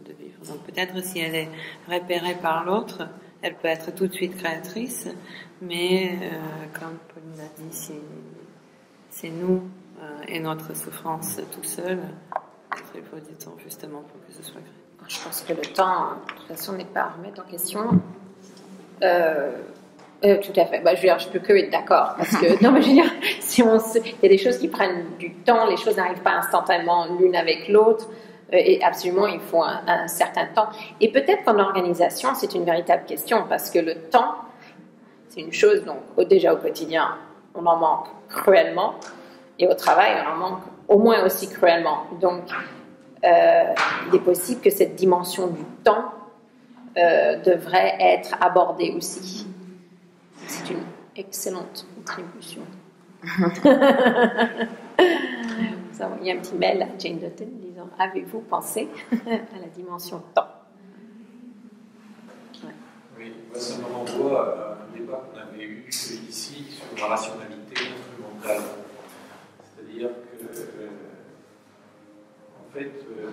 [SPEAKER 2] de vivre. Donc peut-être si elle est repérée par l'autre, elle peut être tout de suite créatrice, mais euh, comme Pauline a dit, c'est nous euh, et notre souffrance tout seul, il faut du temps justement pour que ce soit créé.
[SPEAKER 3] Je pense que le temps, de toute façon, n'est pas à remettre en question. Euh, tout à fait. Bah, je veux dire, je peux que être d'accord. Parce que, *laughs* non, mais je veux dire, si on se- il y a des choses qui prennent du temps, les choses n'arrivent pas instantanément l'une avec l'autre. et absolument, il faut un, un certain temps. Et peut-être qu'en organisation, c'est une véritable question. Parce que le temps, c'est une chose, donc, déjà au quotidien, on en manque cruellement. Et au travail, on en manque au moins aussi cruellement. Donc, euh, il est possible que cette dimension du temps euh, devrait être abordée aussi. C'est une excellente contribution. *laughs* Vous envoyez un petit mail à Jane Dutton disant Avez-vous pensé *laughs* à la dimension temps?
[SPEAKER 5] Ça me renvoie à un débat qu'on avait eu ici sur la rationalité instrumentale. C'est-à-dire que, euh, en fait, euh,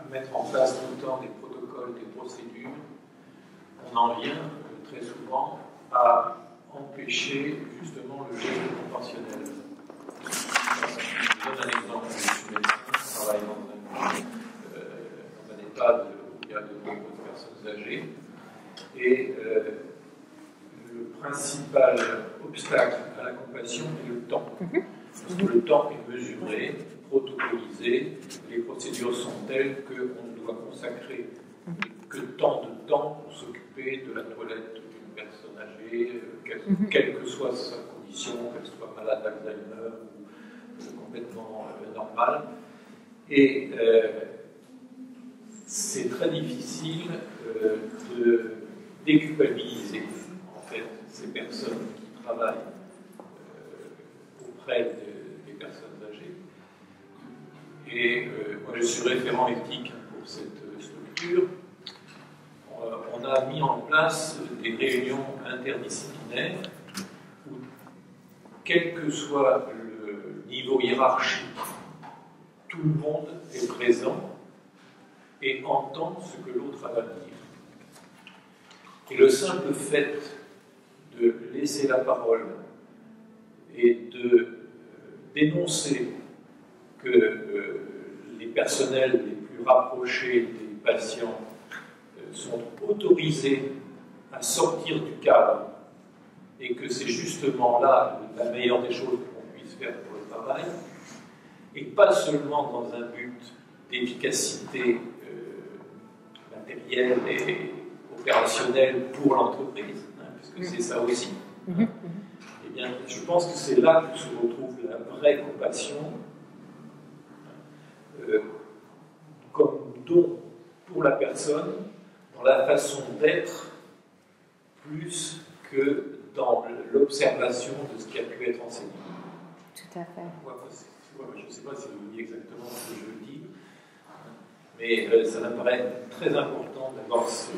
[SPEAKER 5] à mettre en place tout le temps des protocoles, des procédures, on en vient euh, très souvent à empêcher justement le geste conventionnel. Je donne un exemple. Je suis médecin, je travaille dans un, dans où il y a de nombreuses personnes âgées. Et euh, le principal obstacle à la compassion est le temps. Parce que le temps est mesuré, protocolisé, les procédures sont telles qu'on doit consacrer que tant de temps pour s'occuper de la toilette d'une personne âgée, euh, quelle, quelle que soit sa condition, qu'elle soit malade d'Alzheimer ou euh, complètement euh, normale. Et euh, c'est très difficile euh, de déculpabiliser en fait ces personnes qui travaillent euh, auprès de- des personnes âgées. Et euh, moi je suis référent éthique pour cette structure. Euh, on a mis en place des réunions interdisciplinaires où, quel que soit le niveau hiérarchique, tout le monde est présent et entend ce que l'autre a à dire. Et le simple fait de laisser la parole et de euh, dénoncer que euh, les personnels les plus rapprochés des patients euh, sont autorisés à sortir du cadre et que c'est justement là la meilleure des choses qu'on puisse faire pour le travail, et pas seulement dans un but d'efficacité matérielle et opérationnelle pour l'entreprise, hein, parce que c'est ça aussi. hein. Eh bien, je pense que c'est là que se retrouve la vraie compassion, euh, comme don pour la personne, dans la façon d'être, plus que dans l'observation de ce qui a pu être enseigné.
[SPEAKER 3] Tout à fait.
[SPEAKER 5] Ouais, je ne sais pas si vous voyez exactement ce que je dis, mais euh, ça me paraît très important d'avoir ce-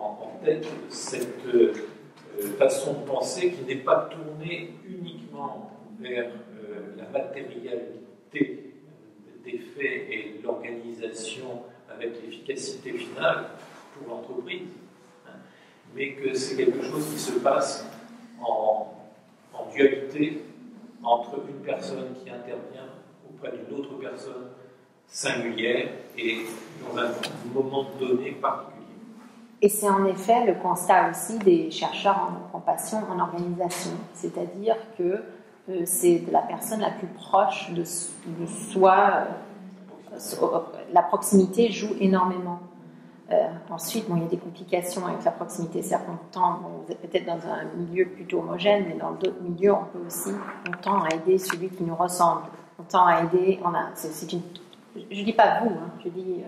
[SPEAKER 5] en, tête cette euh, façon de penser qui n'est pas tournée uniquement vers la matérialité des faits et l'organisation avec l'efficacité finale pour l'entreprise, hein, mais que c'est quelque chose qui se passe en, en dualité entre une personne qui intervient auprès d'une autre personne singulière et dans un moment donné particulier.
[SPEAKER 3] Et c'est en effet le constat aussi des chercheurs en compassion en organisation, c'est-à-dire que euh, c'est la personne la plus proche de, soi, euh, la proximité joue énormément. Euh, ensuite, bon, il y a des complications avec la proximité. Certains temps, vous êtes peut-être dans un milieu plutôt homogène, mais dans d'autres milieux, on peut aussi, on tend à aider celui qui nous ressemble. On tend à aider, c'est, une, je dis pas vous, hein, je dis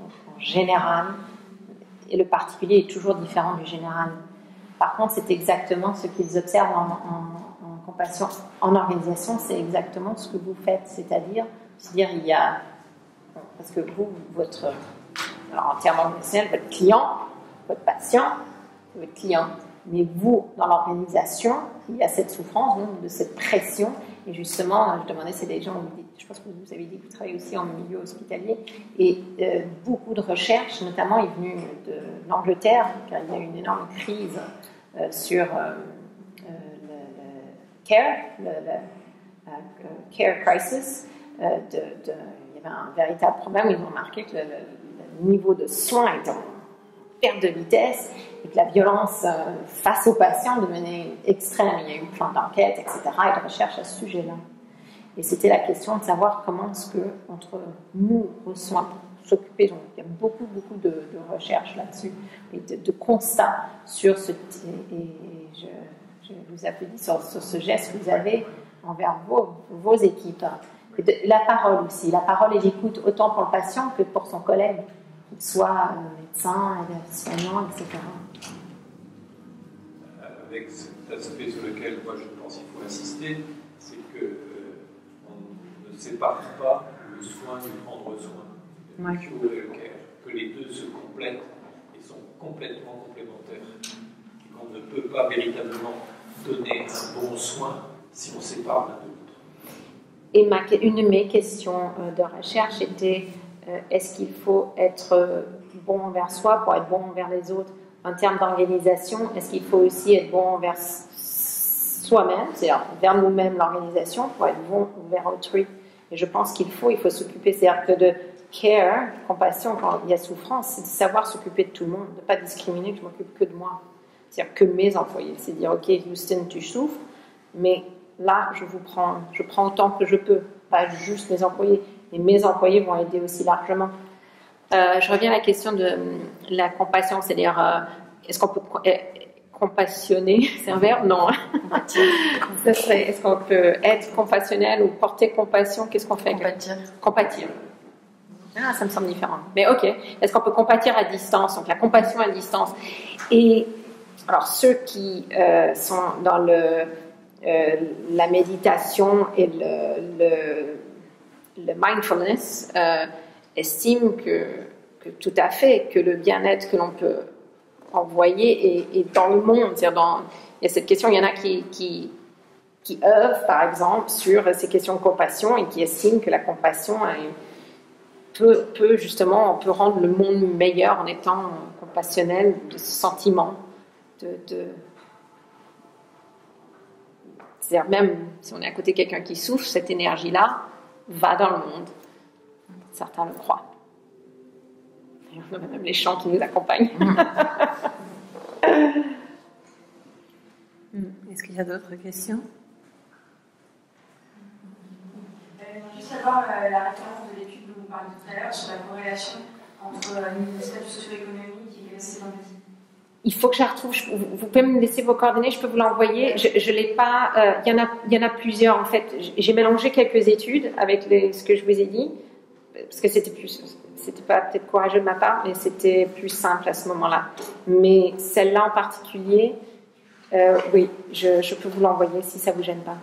[SPEAKER 3] en général, et le particulier est toujours différent du général. Par contre, c'est exactement ce qu'ils observent en, compassion, en organisation, c'est exactement ce que vous faites, c'est-à-dire, c'est-à-dire il y a, parce que vous, votre, alors en termes votre client, votre patient, votre client, mais vous, dans l'organisation, il y a cette souffrance, donc, de cette pression, et justement, je demandais, c'est des gens, je pense que vous avez dit que vous travaillez aussi en milieu hospitalier, et euh, beaucoup de recherches, notamment est venue de l'Angleterre, car il y a eu une énorme crise euh, sur euh, le, care, le, care crisis. Il y avait un véritable problème, ils ont remarqué que le, niveau de soins était en perte de vitesse et que la violence face aux patients devenait extrême. Il y a eu plein d'enquêtes, etc., et de recherches à ce sujet-là. Et c'était la question de savoir comment est-ce que, entre nous, soins, s'occuper, donc il y a beaucoup, beaucoup de, recherches là-dessus, de, constats sur ce. Et, je, vous applaudis sur, sur, ce geste que vous avez envers vos, équipes. La parole aussi, la parole et l'écoute, autant pour le patient que pour son collègue, qu'il soit euh, médecin, soignant, etc.
[SPEAKER 5] Avec cet aspect sur lequel moi je pense qu'il faut insister, c'est que ne sépare pas le soin du prendre soin, le cure et le care, que les deux se complètent et sont complètement complémentaires. Et qu'on ne peut pas véritablement donner un bon soin si on sépare l'un de l'autre.
[SPEAKER 3] Et ma, une de mes questions euh, de recherche était euh, est-ce qu'il faut être euh, bon envers soi pour être bon envers les autres? En termes d'organisation, est-ce qu'il faut aussi être bon envers soi-même, c'est-à-dire vers nous-mêmes l'organisation, pour être bon envers autrui? Et je pense qu'il faut, il faut s'occuper, c'est-à-dire que de care, compassion, quand il y a souffrance, c'est de savoir s'occuper de tout le monde, de ne pas discriminer, je m'occupe que de moi. C'est-à-dire que mes employés, c'est dire, ok, Houston, tu souffres, mais là, je vous prends, je prends autant que je peux, pas juste mes employés, mais mes employés vont aider aussi largement. Euh, je reviens à la question de la compassion, c'est-à-dire, euh, est-ce qu'on peut compassionner, *laughs* c'est un verbe? Non. *laughs* est-ce qu'on peut être compassionnel ou porter compassion? Qu'est-ce qu'on fait?
[SPEAKER 1] Compatir.
[SPEAKER 3] Compatir. Ah, ça me semble différent. Mais ok. Est-ce qu'on peut compatir à distance? Donc la compassion à distance. Et alors ceux qui euh, sont dans le, euh, la méditation et le, le, mindfulness euh, estiment que, que tout à fait que le bien-être que l'on peut envoyé et, dans le monde. Dans, il y a cette question, il y en a qui, œuvrent, par exemple, sur ces questions de compassion et qui estiment que la compassion peut, justement, peut rendre le monde meilleur en étant compassionnel de ce sentiment. C'est-à-dire même si on est à côté de quelqu'un qui souffre, cette énergie-là va dans le monde. Certains le croient. On a même les chants qui nous accompagnent.
[SPEAKER 2] Hmm. *laughs* Est-ce qu'il y a d'autres questions?
[SPEAKER 6] Euh, Juste savoir euh, la référence de l'étude dont vous parliez tout à l'heure sur la corrélation entre euh, le statut socio-économique et les.
[SPEAKER 3] Il faut que je la retrouve. vous pouvez me laisser vos coordonnées, je peux vous l'envoyer. Je ne l'ai pas. Euh, il y, en a, y en a plusieurs en fait. J'ai mélangé quelques études avec les, ce que je vous ai dit, parce que c'était plus c'était pas peut-être courageux de ma part, mais c'était plus simple à ce moment-là. Mais celle-là en particulier, euh, oui, je, peux vous l'envoyer si ça vous gêne pas.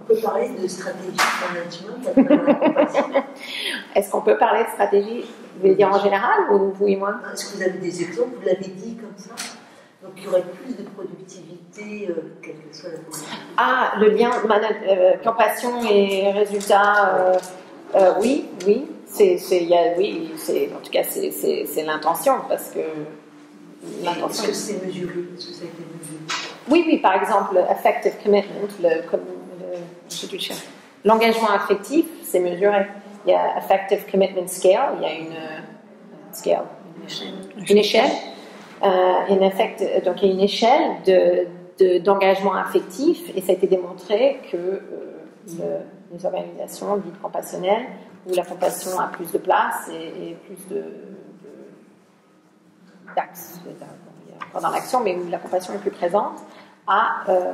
[SPEAKER 4] On peut parler de stratégie de management? *laughs*
[SPEAKER 3] Est-ce qu'on peut parler de stratégie Vous voulez dire en général ou vous et moi?
[SPEAKER 4] Est-ce que vous avez des exemples? Vous l'avez dit comme ça? Donc il y aurait plus de productivité, euh, quelle que soit la productivité.
[SPEAKER 3] Ah, le lien euh, compassion et résultat. euh, euh, oui, oui. C'est, c'est, il y a- oui, c'est, en tout cas, c'est, c'est, c'est l'intention parce que
[SPEAKER 4] Est-ce que c'est mesuré? Est-ce que ça a été mesuré?
[SPEAKER 3] Oui, oui, par exemple, le affective commitment, le, comme le, le l'engagement affectif, c'est mesuré. Il y a affective commitment scale, il y a une euh, scale, une échelle, une échelle, euh, une affect- donc il y a une échelle de, de- d'engagement affectif, et ça a été démontré que euh, le- les organisations dites compassionnelles, où la compassion a plus de place et, plus de, dans l'action, mais où la compassion est plus présente, a euh,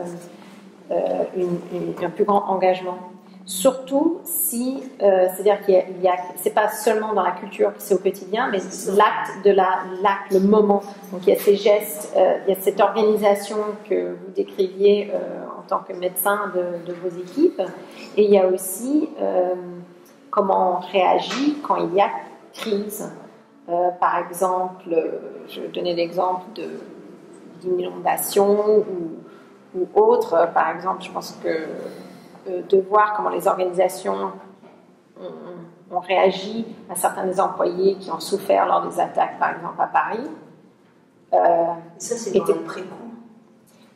[SPEAKER 3] euh, une- un plus grand engagement. Surtout si, euh, c'est-à-dire qu'il y a, c'est pas seulement dans la culture, c'est au quotidien, mais l'acte de la, l'acte, le moment. Donc il y a ces gestes, euh, il y a cette organisation que vous décriviez euh, en tant que médecin de, vos équipes, et il y a aussi comment on réagit quand il y a crise. Par exemple, je donner l'exemple de, d'inondation ou, ou autre. Par exemple, je pense que de voir comment les organisations ont, ont réagi à certains des employés qui ont souffert lors des attaques, par exemple à Paris. Euh,
[SPEAKER 4] ça, c'est
[SPEAKER 3] t'es-
[SPEAKER 4] l'après-coup.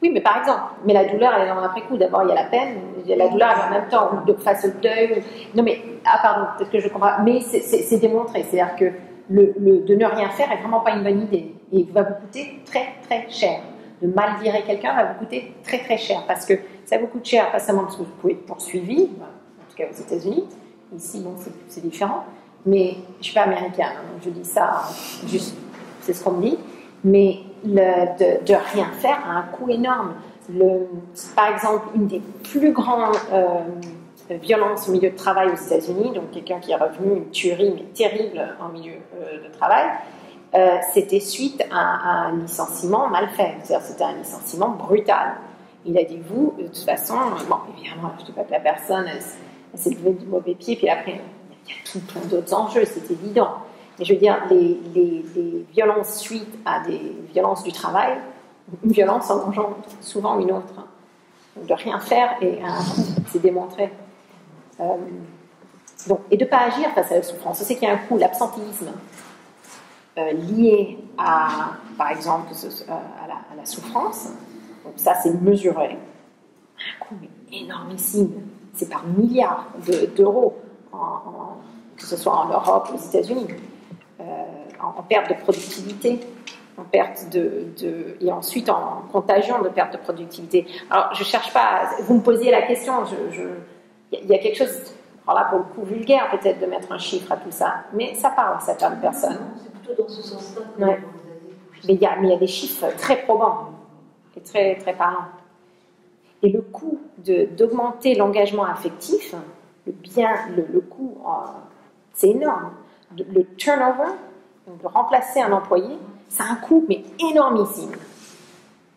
[SPEAKER 3] oui, mais par exemple, mais la douleur, elle est dans l'après-coup. D'abord, il y a la peine, il y a la douleur elle est en même temps, ou de face au deuil. ou- Non, mais, ah, pardon, peut-être que je comprends. Mais c'est- démontré. C'est-à-dire que le, le- de ne rien faire est vraiment pas une bonne idée. Et va vous coûter très, très cher. De mal virer quelqu'un va vous coûter très, très cher. Parce que ça vous coûte cher, pas seulement parce que vous pouvez être poursuivi, en tout cas aux États-Unis. Ici, bon, c'est- différent. Mais je suis pas américaine, hein, donc je dis ça juste, c'est ce qu'on me dit. Mais le, de, de rien faire a un coût énorme. Le, par exemple, une des plus grandes euh, violences au milieu de travail aux États-Unis, donc quelqu'un qui est revenu, une tuerie mais terrible en milieu euh, de travail, euh, c'était suite à, un licenciement mal fait. C'est-à-dire c'était un licenciement brutal. Il a dit, vous, de toute façon, bon, évidemment, je ne dis pas que la personne, elle, s'est levée du mauvais pied, puis après, il y a tout plein d'autres enjeux, c'est évident. Mais je veux dire, les, violences suite à des violences du travail, une violence en engendre souvent une autre. Donc, de rien faire et c'est démontré. Euh, donc, et de ne pas agir face à la souffrance. Je sais qu'il y a un coût, l'absentéisme, euh, lié à, par exemple, euh, à la, souffrance. Donc ça, c'est mesuré. Un coût énormissime. C'est par milliards de- d'euros, que ce soit en Europe ou aux États-Unis, Euh, en, perte de productivité, en perte de, et ensuite en contagion de perte de productivité. Alors, je cherche pas. vous me posiez la question. Il y a- quelque chose. Alors pour le coup, vulgaire peut-être de mettre un chiffre à tout ça, mais ça parle à certaines personnes.
[SPEAKER 4] Dans ce sens-là
[SPEAKER 3] Ouais. Mais il y a, mais il y a des chiffres très probants et très, très parlants. Et le coût d'augmenter l'engagement affectif, le bien, le, le coût, euh, c'est énorme. Le, turnover, donc de remplacer un employé, c'est un coût mais énormissime.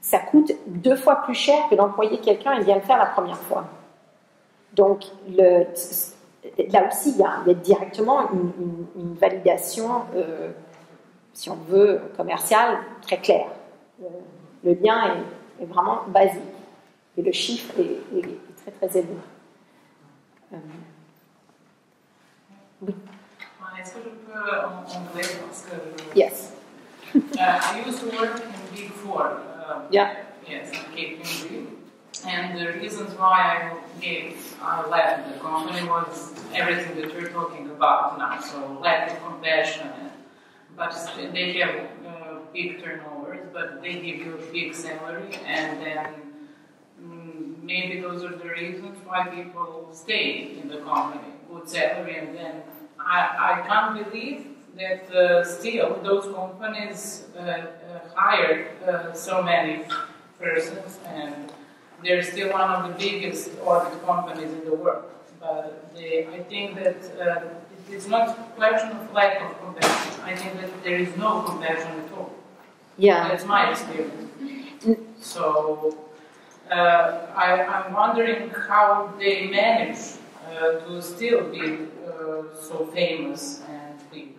[SPEAKER 3] Ça coûte deux fois plus cher que d'employer quelqu'un et vient le faire la première fois. Donc, le, là aussi, il y a, il y a directement une, une- une validation, euh, si on veut, commerciale très claire. Le, le lien est, est vraiment basique. Et le chiffre est, est- est très, très élevé. Euh, oui.
[SPEAKER 7] Est-ce que je peux en anglais parce que
[SPEAKER 3] Yes. *laughs*
[SPEAKER 7] uh, I used to work in Big Four. Uh,
[SPEAKER 3] Yeah.
[SPEAKER 7] Yes, in KPMG. And the reasons why I gave I left the company was everything that you're talking about now. So lack of compassion, but they have uh, big turnovers, but they give you a big salary, and then mm, maybe those are the reasons why people stay in the company. Good salary, and then I, I can't believe that uh, still those companies uh, uh, hire uh, so many persons, and they're still one of the biggest audit companies in the world. But they, I think that uh, it is not a question of lack of compassion. I think that there is no compassion at all.
[SPEAKER 3] Yeah.
[SPEAKER 7] That's my experience. So uh, I, I'm wondering how they manage uh, to still be uh, so famous and big.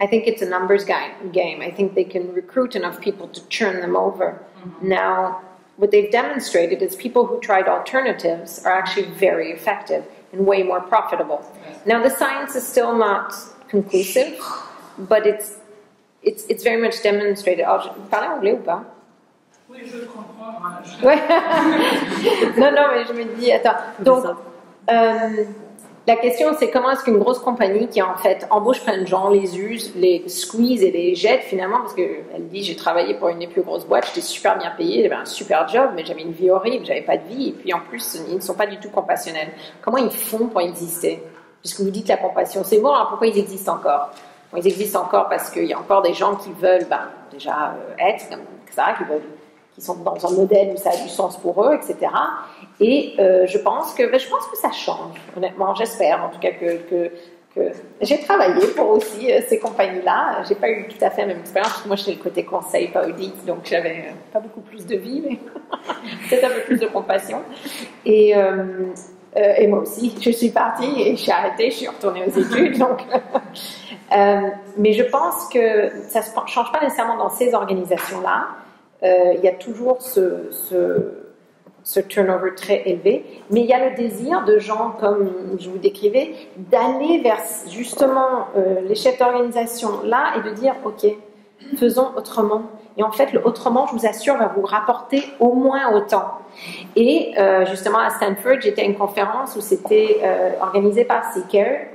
[SPEAKER 3] I think it's a numbers guy, game. I think they can recruit enough people to churn them over. Now, what they've demonstrated is people who tried alternatives are actually very effective and way more profitable. Now, the science is still not conclusive, but it's it's, it's very much demonstrated. Alors, je- vous parlez anglais ou pas?
[SPEAKER 7] Oui, je comprends. hein, je-
[SPEAKER 3] Ouais. *laughs* non, non, mais je me dis, attends. Donc, euh, la question, c'est comment est-ce qu'une grosse compagnie qui, en fait, embauche plein de gens, les use, les squeeze et les jette finalement, parce qu'elle dit, j'ai travaillé pour une des plus grosses boîtes, j'étais super bien payée, j'avais un super job, mais j'avais une vie horrible, j'avais pas de vie, et puis en plus, ils ne sont pas du tout compassionnels. Comment ils font pour exister? Puisque vous dites la compassion, c'est bon, alors pourquoi ils existent encore? Ils existent encore parce qu'il y a encore des gens qui veulent, ben, déjà, euh, être comme ça, qui veulent qui sont dans un modèle où ça a du sens pour eux, etc. Et euh, je pense que ben, je pense que ça change, honnêtement, j'espère en tout cas que, que, j'ai travaillé pour aussi euh, ces compagnies-là. J'ai pas eu tout à fait la même expérience, moi j'étais le côté conseil, pas audit, donc j'avais pas beaucoup plus de vie, mais *laughs* peut-être un peu plus de compassion. Et, euh, et moi aussi, je suis partie et j'ai arrêté, je suis retournée aux études, *laughs* donc. Euh, mais je pense que ça ne change pas nécessairement dans ces organisations-là. Euh, il y a toujours ce, ce, ce turnover très élevé, mais il y a le désir de gens, comme je vous décrivais, d'aller vers justement les chefs d'organisation là et de dire, OK, faisons autrement. Et en fait, le autrement, je vous assure, va vous rapporter au moins autant. Et euh, justement, à Stanford, j'étais à une conférence où c'était euh, organisé par Seeker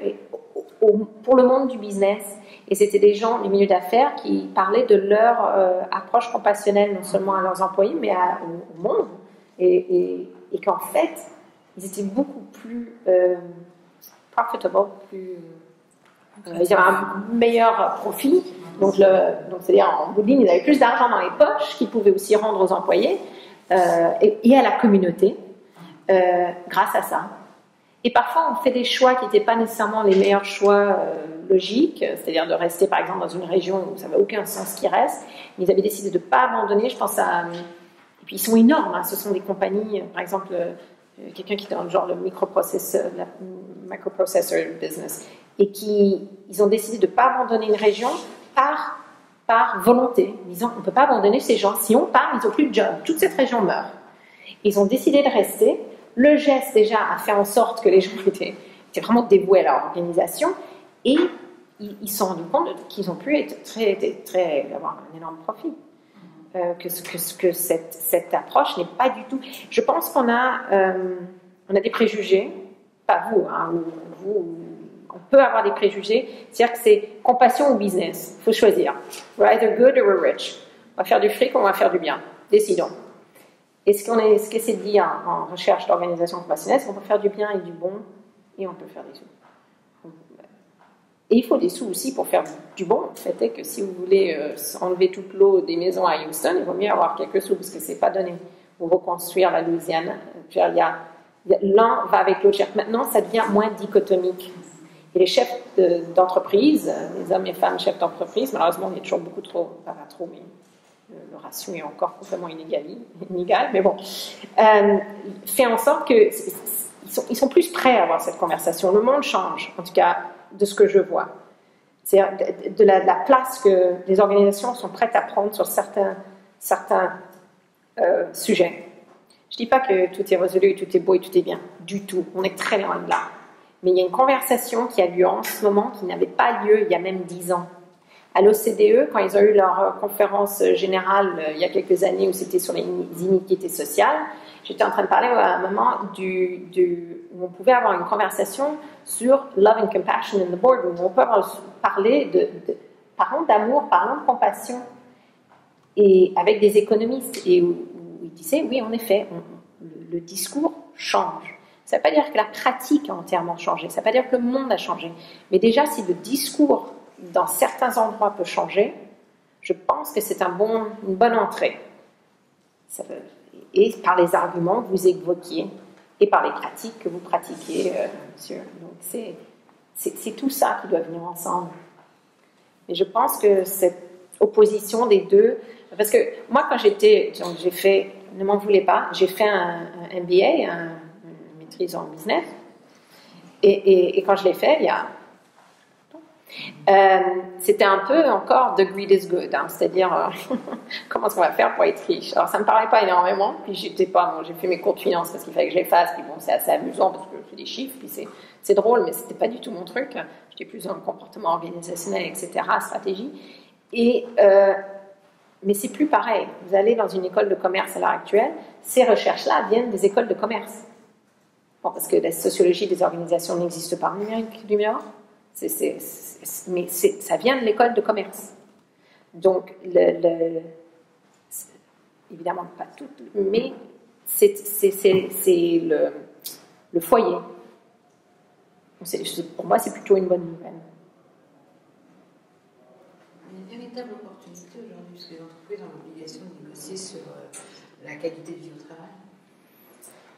[SPEAKER 3] pour le monde du business. Et c'était des gens du milieu d'affaires qui parlaient de leur euh, approche compassionnelle, non seulement à leurs employés, mais au, monde. Et, qu'en fait, ils étaient beaucoup plus profitable, plus. il y avait un meilleur profit. Donc, c'est-à-dire, en bout de ligne, ils avaient plus d'argent dans les poches qu'ils pouvaient aussi rendre aux employés euh, et, à la communauté euh, grâce à ça. Et parfois, on fait des choix qui n'étaient pas nécessairement les meilleurs choix euh, logiques, c'est-à-dire de rester, par exemple, dans une région où ça n'avait aucun sens qui reste. Mais ils avaient décidé de ne pas abandonner. Je pense à. Et puis, ils sont énormes. hein. Ce sont des compagnies, par exemple, quelqu'un qui est dans le genre le microprocesseur, microprocessor business, et qui ils ont décidé de ne pas abandonner une région par, par volonté, disant on ne peut pas abandonner ces gens. Si on part, ils n'ont plus de job. Toute cette région meurt. Ils ont décidé de rester. Le geste déjà a fait en sorte que les *laughs* gens étaient, étaient vraiment dévoués à leur organisation et ils se sont rendus compte qu'ils ont pu être très, très, avoir un énorme profit. Euh, que, que, que cette, cette approche n'est pas du tout. Je pense qu'on a, euh, on a des préjugés, pas vous, hein, ou vous, ou- on peut avoir des préjugés, c'est-à-dire que c'est compassion ou business, il faut choisir. We're either good or we're rich. On va faire du fric ou on va faire du bien. Décidons. Et ce qu'on est, ce de dire en recherche d'organisation compassionnelle, c'est qu'on peut faire du bien et du bon, et on peut faire des sous. Et il faut des sous aussi pour faire du bon. Le fait est que si vous voulez euh, enlever toute l'eau des maisons à Houston, il vaut mieux avoir quelques sous parce que c'est pas donné. Ou reconstruire la Louisiane. Euh, L'un va avec l'autre. Maintenant, ça devient moins dichotomique. Les chefs de- d'entreprise, euh, les hommes et femmes chefs d'entreprise, malheureusement, il y a toujours beaucoup trop, pas, trop, mais le, le ratio est encore complètement inégal, mais bon, euh, fait en sorte que c'est- c'est- ils sont, plus prêts à avoir cette conversation. Le monde change, en tout cas, de ce que je vois. C'est de, de la, de la place que les organisations sont prêtes à prendre sur certains, certains euh, sujets. Je ne dis pas que tout est résolu, tout est beau et tout est bien, du tout. On est très loin de là. Mais il y a une conversation qui a lieu en ce moment qui n'avait pas lieu il y a même dix ans. À l'OCDE, quand ils ont eu leur euh, conférence générale euh, il y a quelques années où c'était sur les iniquités sociales, j'étais en train de parler à un moment où on pouvait avoir une conversation sur love and compassion in the boardroom. où On peut parler de, parlons d'amour, parlons de compassion, et avec des économistes, et où, ils disaient oui, en effet, le discours change. Ça ne veut pas dire que la pratique a entièrement changé, ça ne veut pas dire que le monde a changé, mais déjà si le discours dans certains endroits peut changer, je pense que c'est une bonne entrée. Et par les arguments que vous évoquiez, et par les pratiques que vous pratiquez, euh. Donc c'est, tout ça qui doit venir ensemble. Et je pense que cette opposition des deux, parce que moi quand j'étais, j'ai fait, ne m'en voulez pas, j'ai fait un, un MBA, un- en business, et, et, quand je l'ai fait, il y a euh, c'était un peu encore the greed is good, hein, c'est-à-dire euh, *laughs* comment est-ce qu'on va faire pour être riche? Alors ça me parlait pas énormément, puis j'étais pas, bon, j'ai fait mes cours de finance parce qu'il fallait que je les fasse, puis bon c'est assez amusant parce que je fais des chiffres, puis c'est, c'est drôle, mais c'était pas du tout mon truc. J'étais plus dans le comportement organisationnel, etc., stratégie. Et euh, mais c'est plus pareil. Vous allez dans une école de commerce à l'heure actuelle, ces recherches-là viennent des écoles de commerce. Bon, parce que la sociologie des organisations n'existe pas en Amérique du mais ça vient de l'école de commerce. Donc, évidemment pas tout, mais c'est le, le, foyer. Pour moi, c'est plutôt une bonne nouvelle.
[SPEAKER 8] Il y a une véritable opportunité aujourd'hui, parce que les entreprises ont l'obligation de négocier sur euh, la qualité de vie au travail.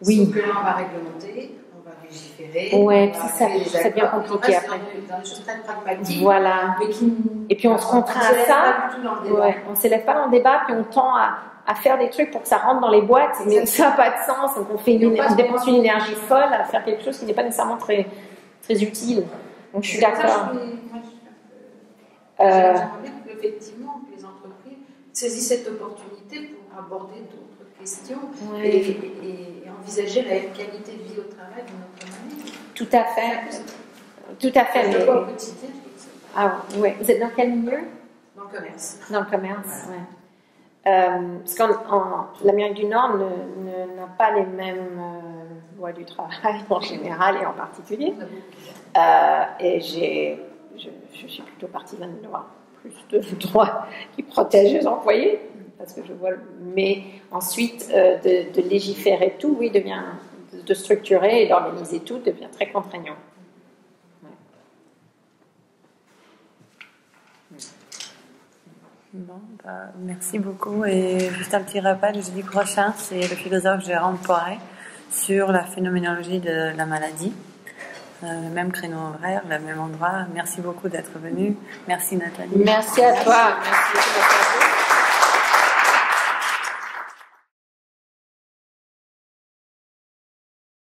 [SPEAKER 3] Oui.
[SPEAKER 8] Sauf que là, on va réglementer, on va légiférer.
[SPEAKER 3] Ouais, puis ça, ça devient compliqué après.
[SPEAKER 8] Dans des choses très pragmatiques.
[SPEAKER 3] Voilà.
[SPEAKER 8] Mais qui,
[SPEAKER 3] et puis on se contraint à ça. Ouais, on ne s'élève pas dans le débat, puis on tend à, à, faire des trucs pour que ça rentre dans les boîtes, mais ça n'a pas de sens. Donc on, fait une, on dépense une énergie folle à faire quelque chose qui n'est pas nécessairement très, très utile. Donc je suis d'accord.
[SPEAKER 8] Euh, bien qu'effectivement les entreprises saisissent cette opportunité pour aborder d'autres questions
[SPEAKER 3] ouais.
[SPEAKER 8] et, et, et, envisager la qualité de vie au travail d'une autre manière.
[SPEAKER 3] Tout à fait. Tout à fait.
[SPEAKER 8] Mais... Pas quotidien,
[SPEAKER 3] ah ouais. Vous êtes dans quel milieu?
[SPEAKER 8] Dans le commerce.
[SPEAKER 3] Dans le commerce, ouais. Euh, parce qu'en l'Amérique du Nord n'a pas les mêmes euh, lois du travail *laughs* en général et en particulier. Euh, et j'ai, je, je, suis plutôt partisane de lois plus de droits qui protègent les employés, parce que je vois. Mais ensuite, euh, de, de, légiférer tout, oui, devient de structurer et d'organiser tout devient très contraignant.
[SPEAKER 2] Bon, bah, merci beaucoup. Et juste un petit rappel, le jeudi prochain, c'est le philosophe Jérôme Poiret sur la phénoménologie de la maladie. Euh, le même créneau horaire, le même endroit. Merci beaucoup d'être venu. Merci Nathalie.
[SPEAKER 3] Merci à toi. Merci.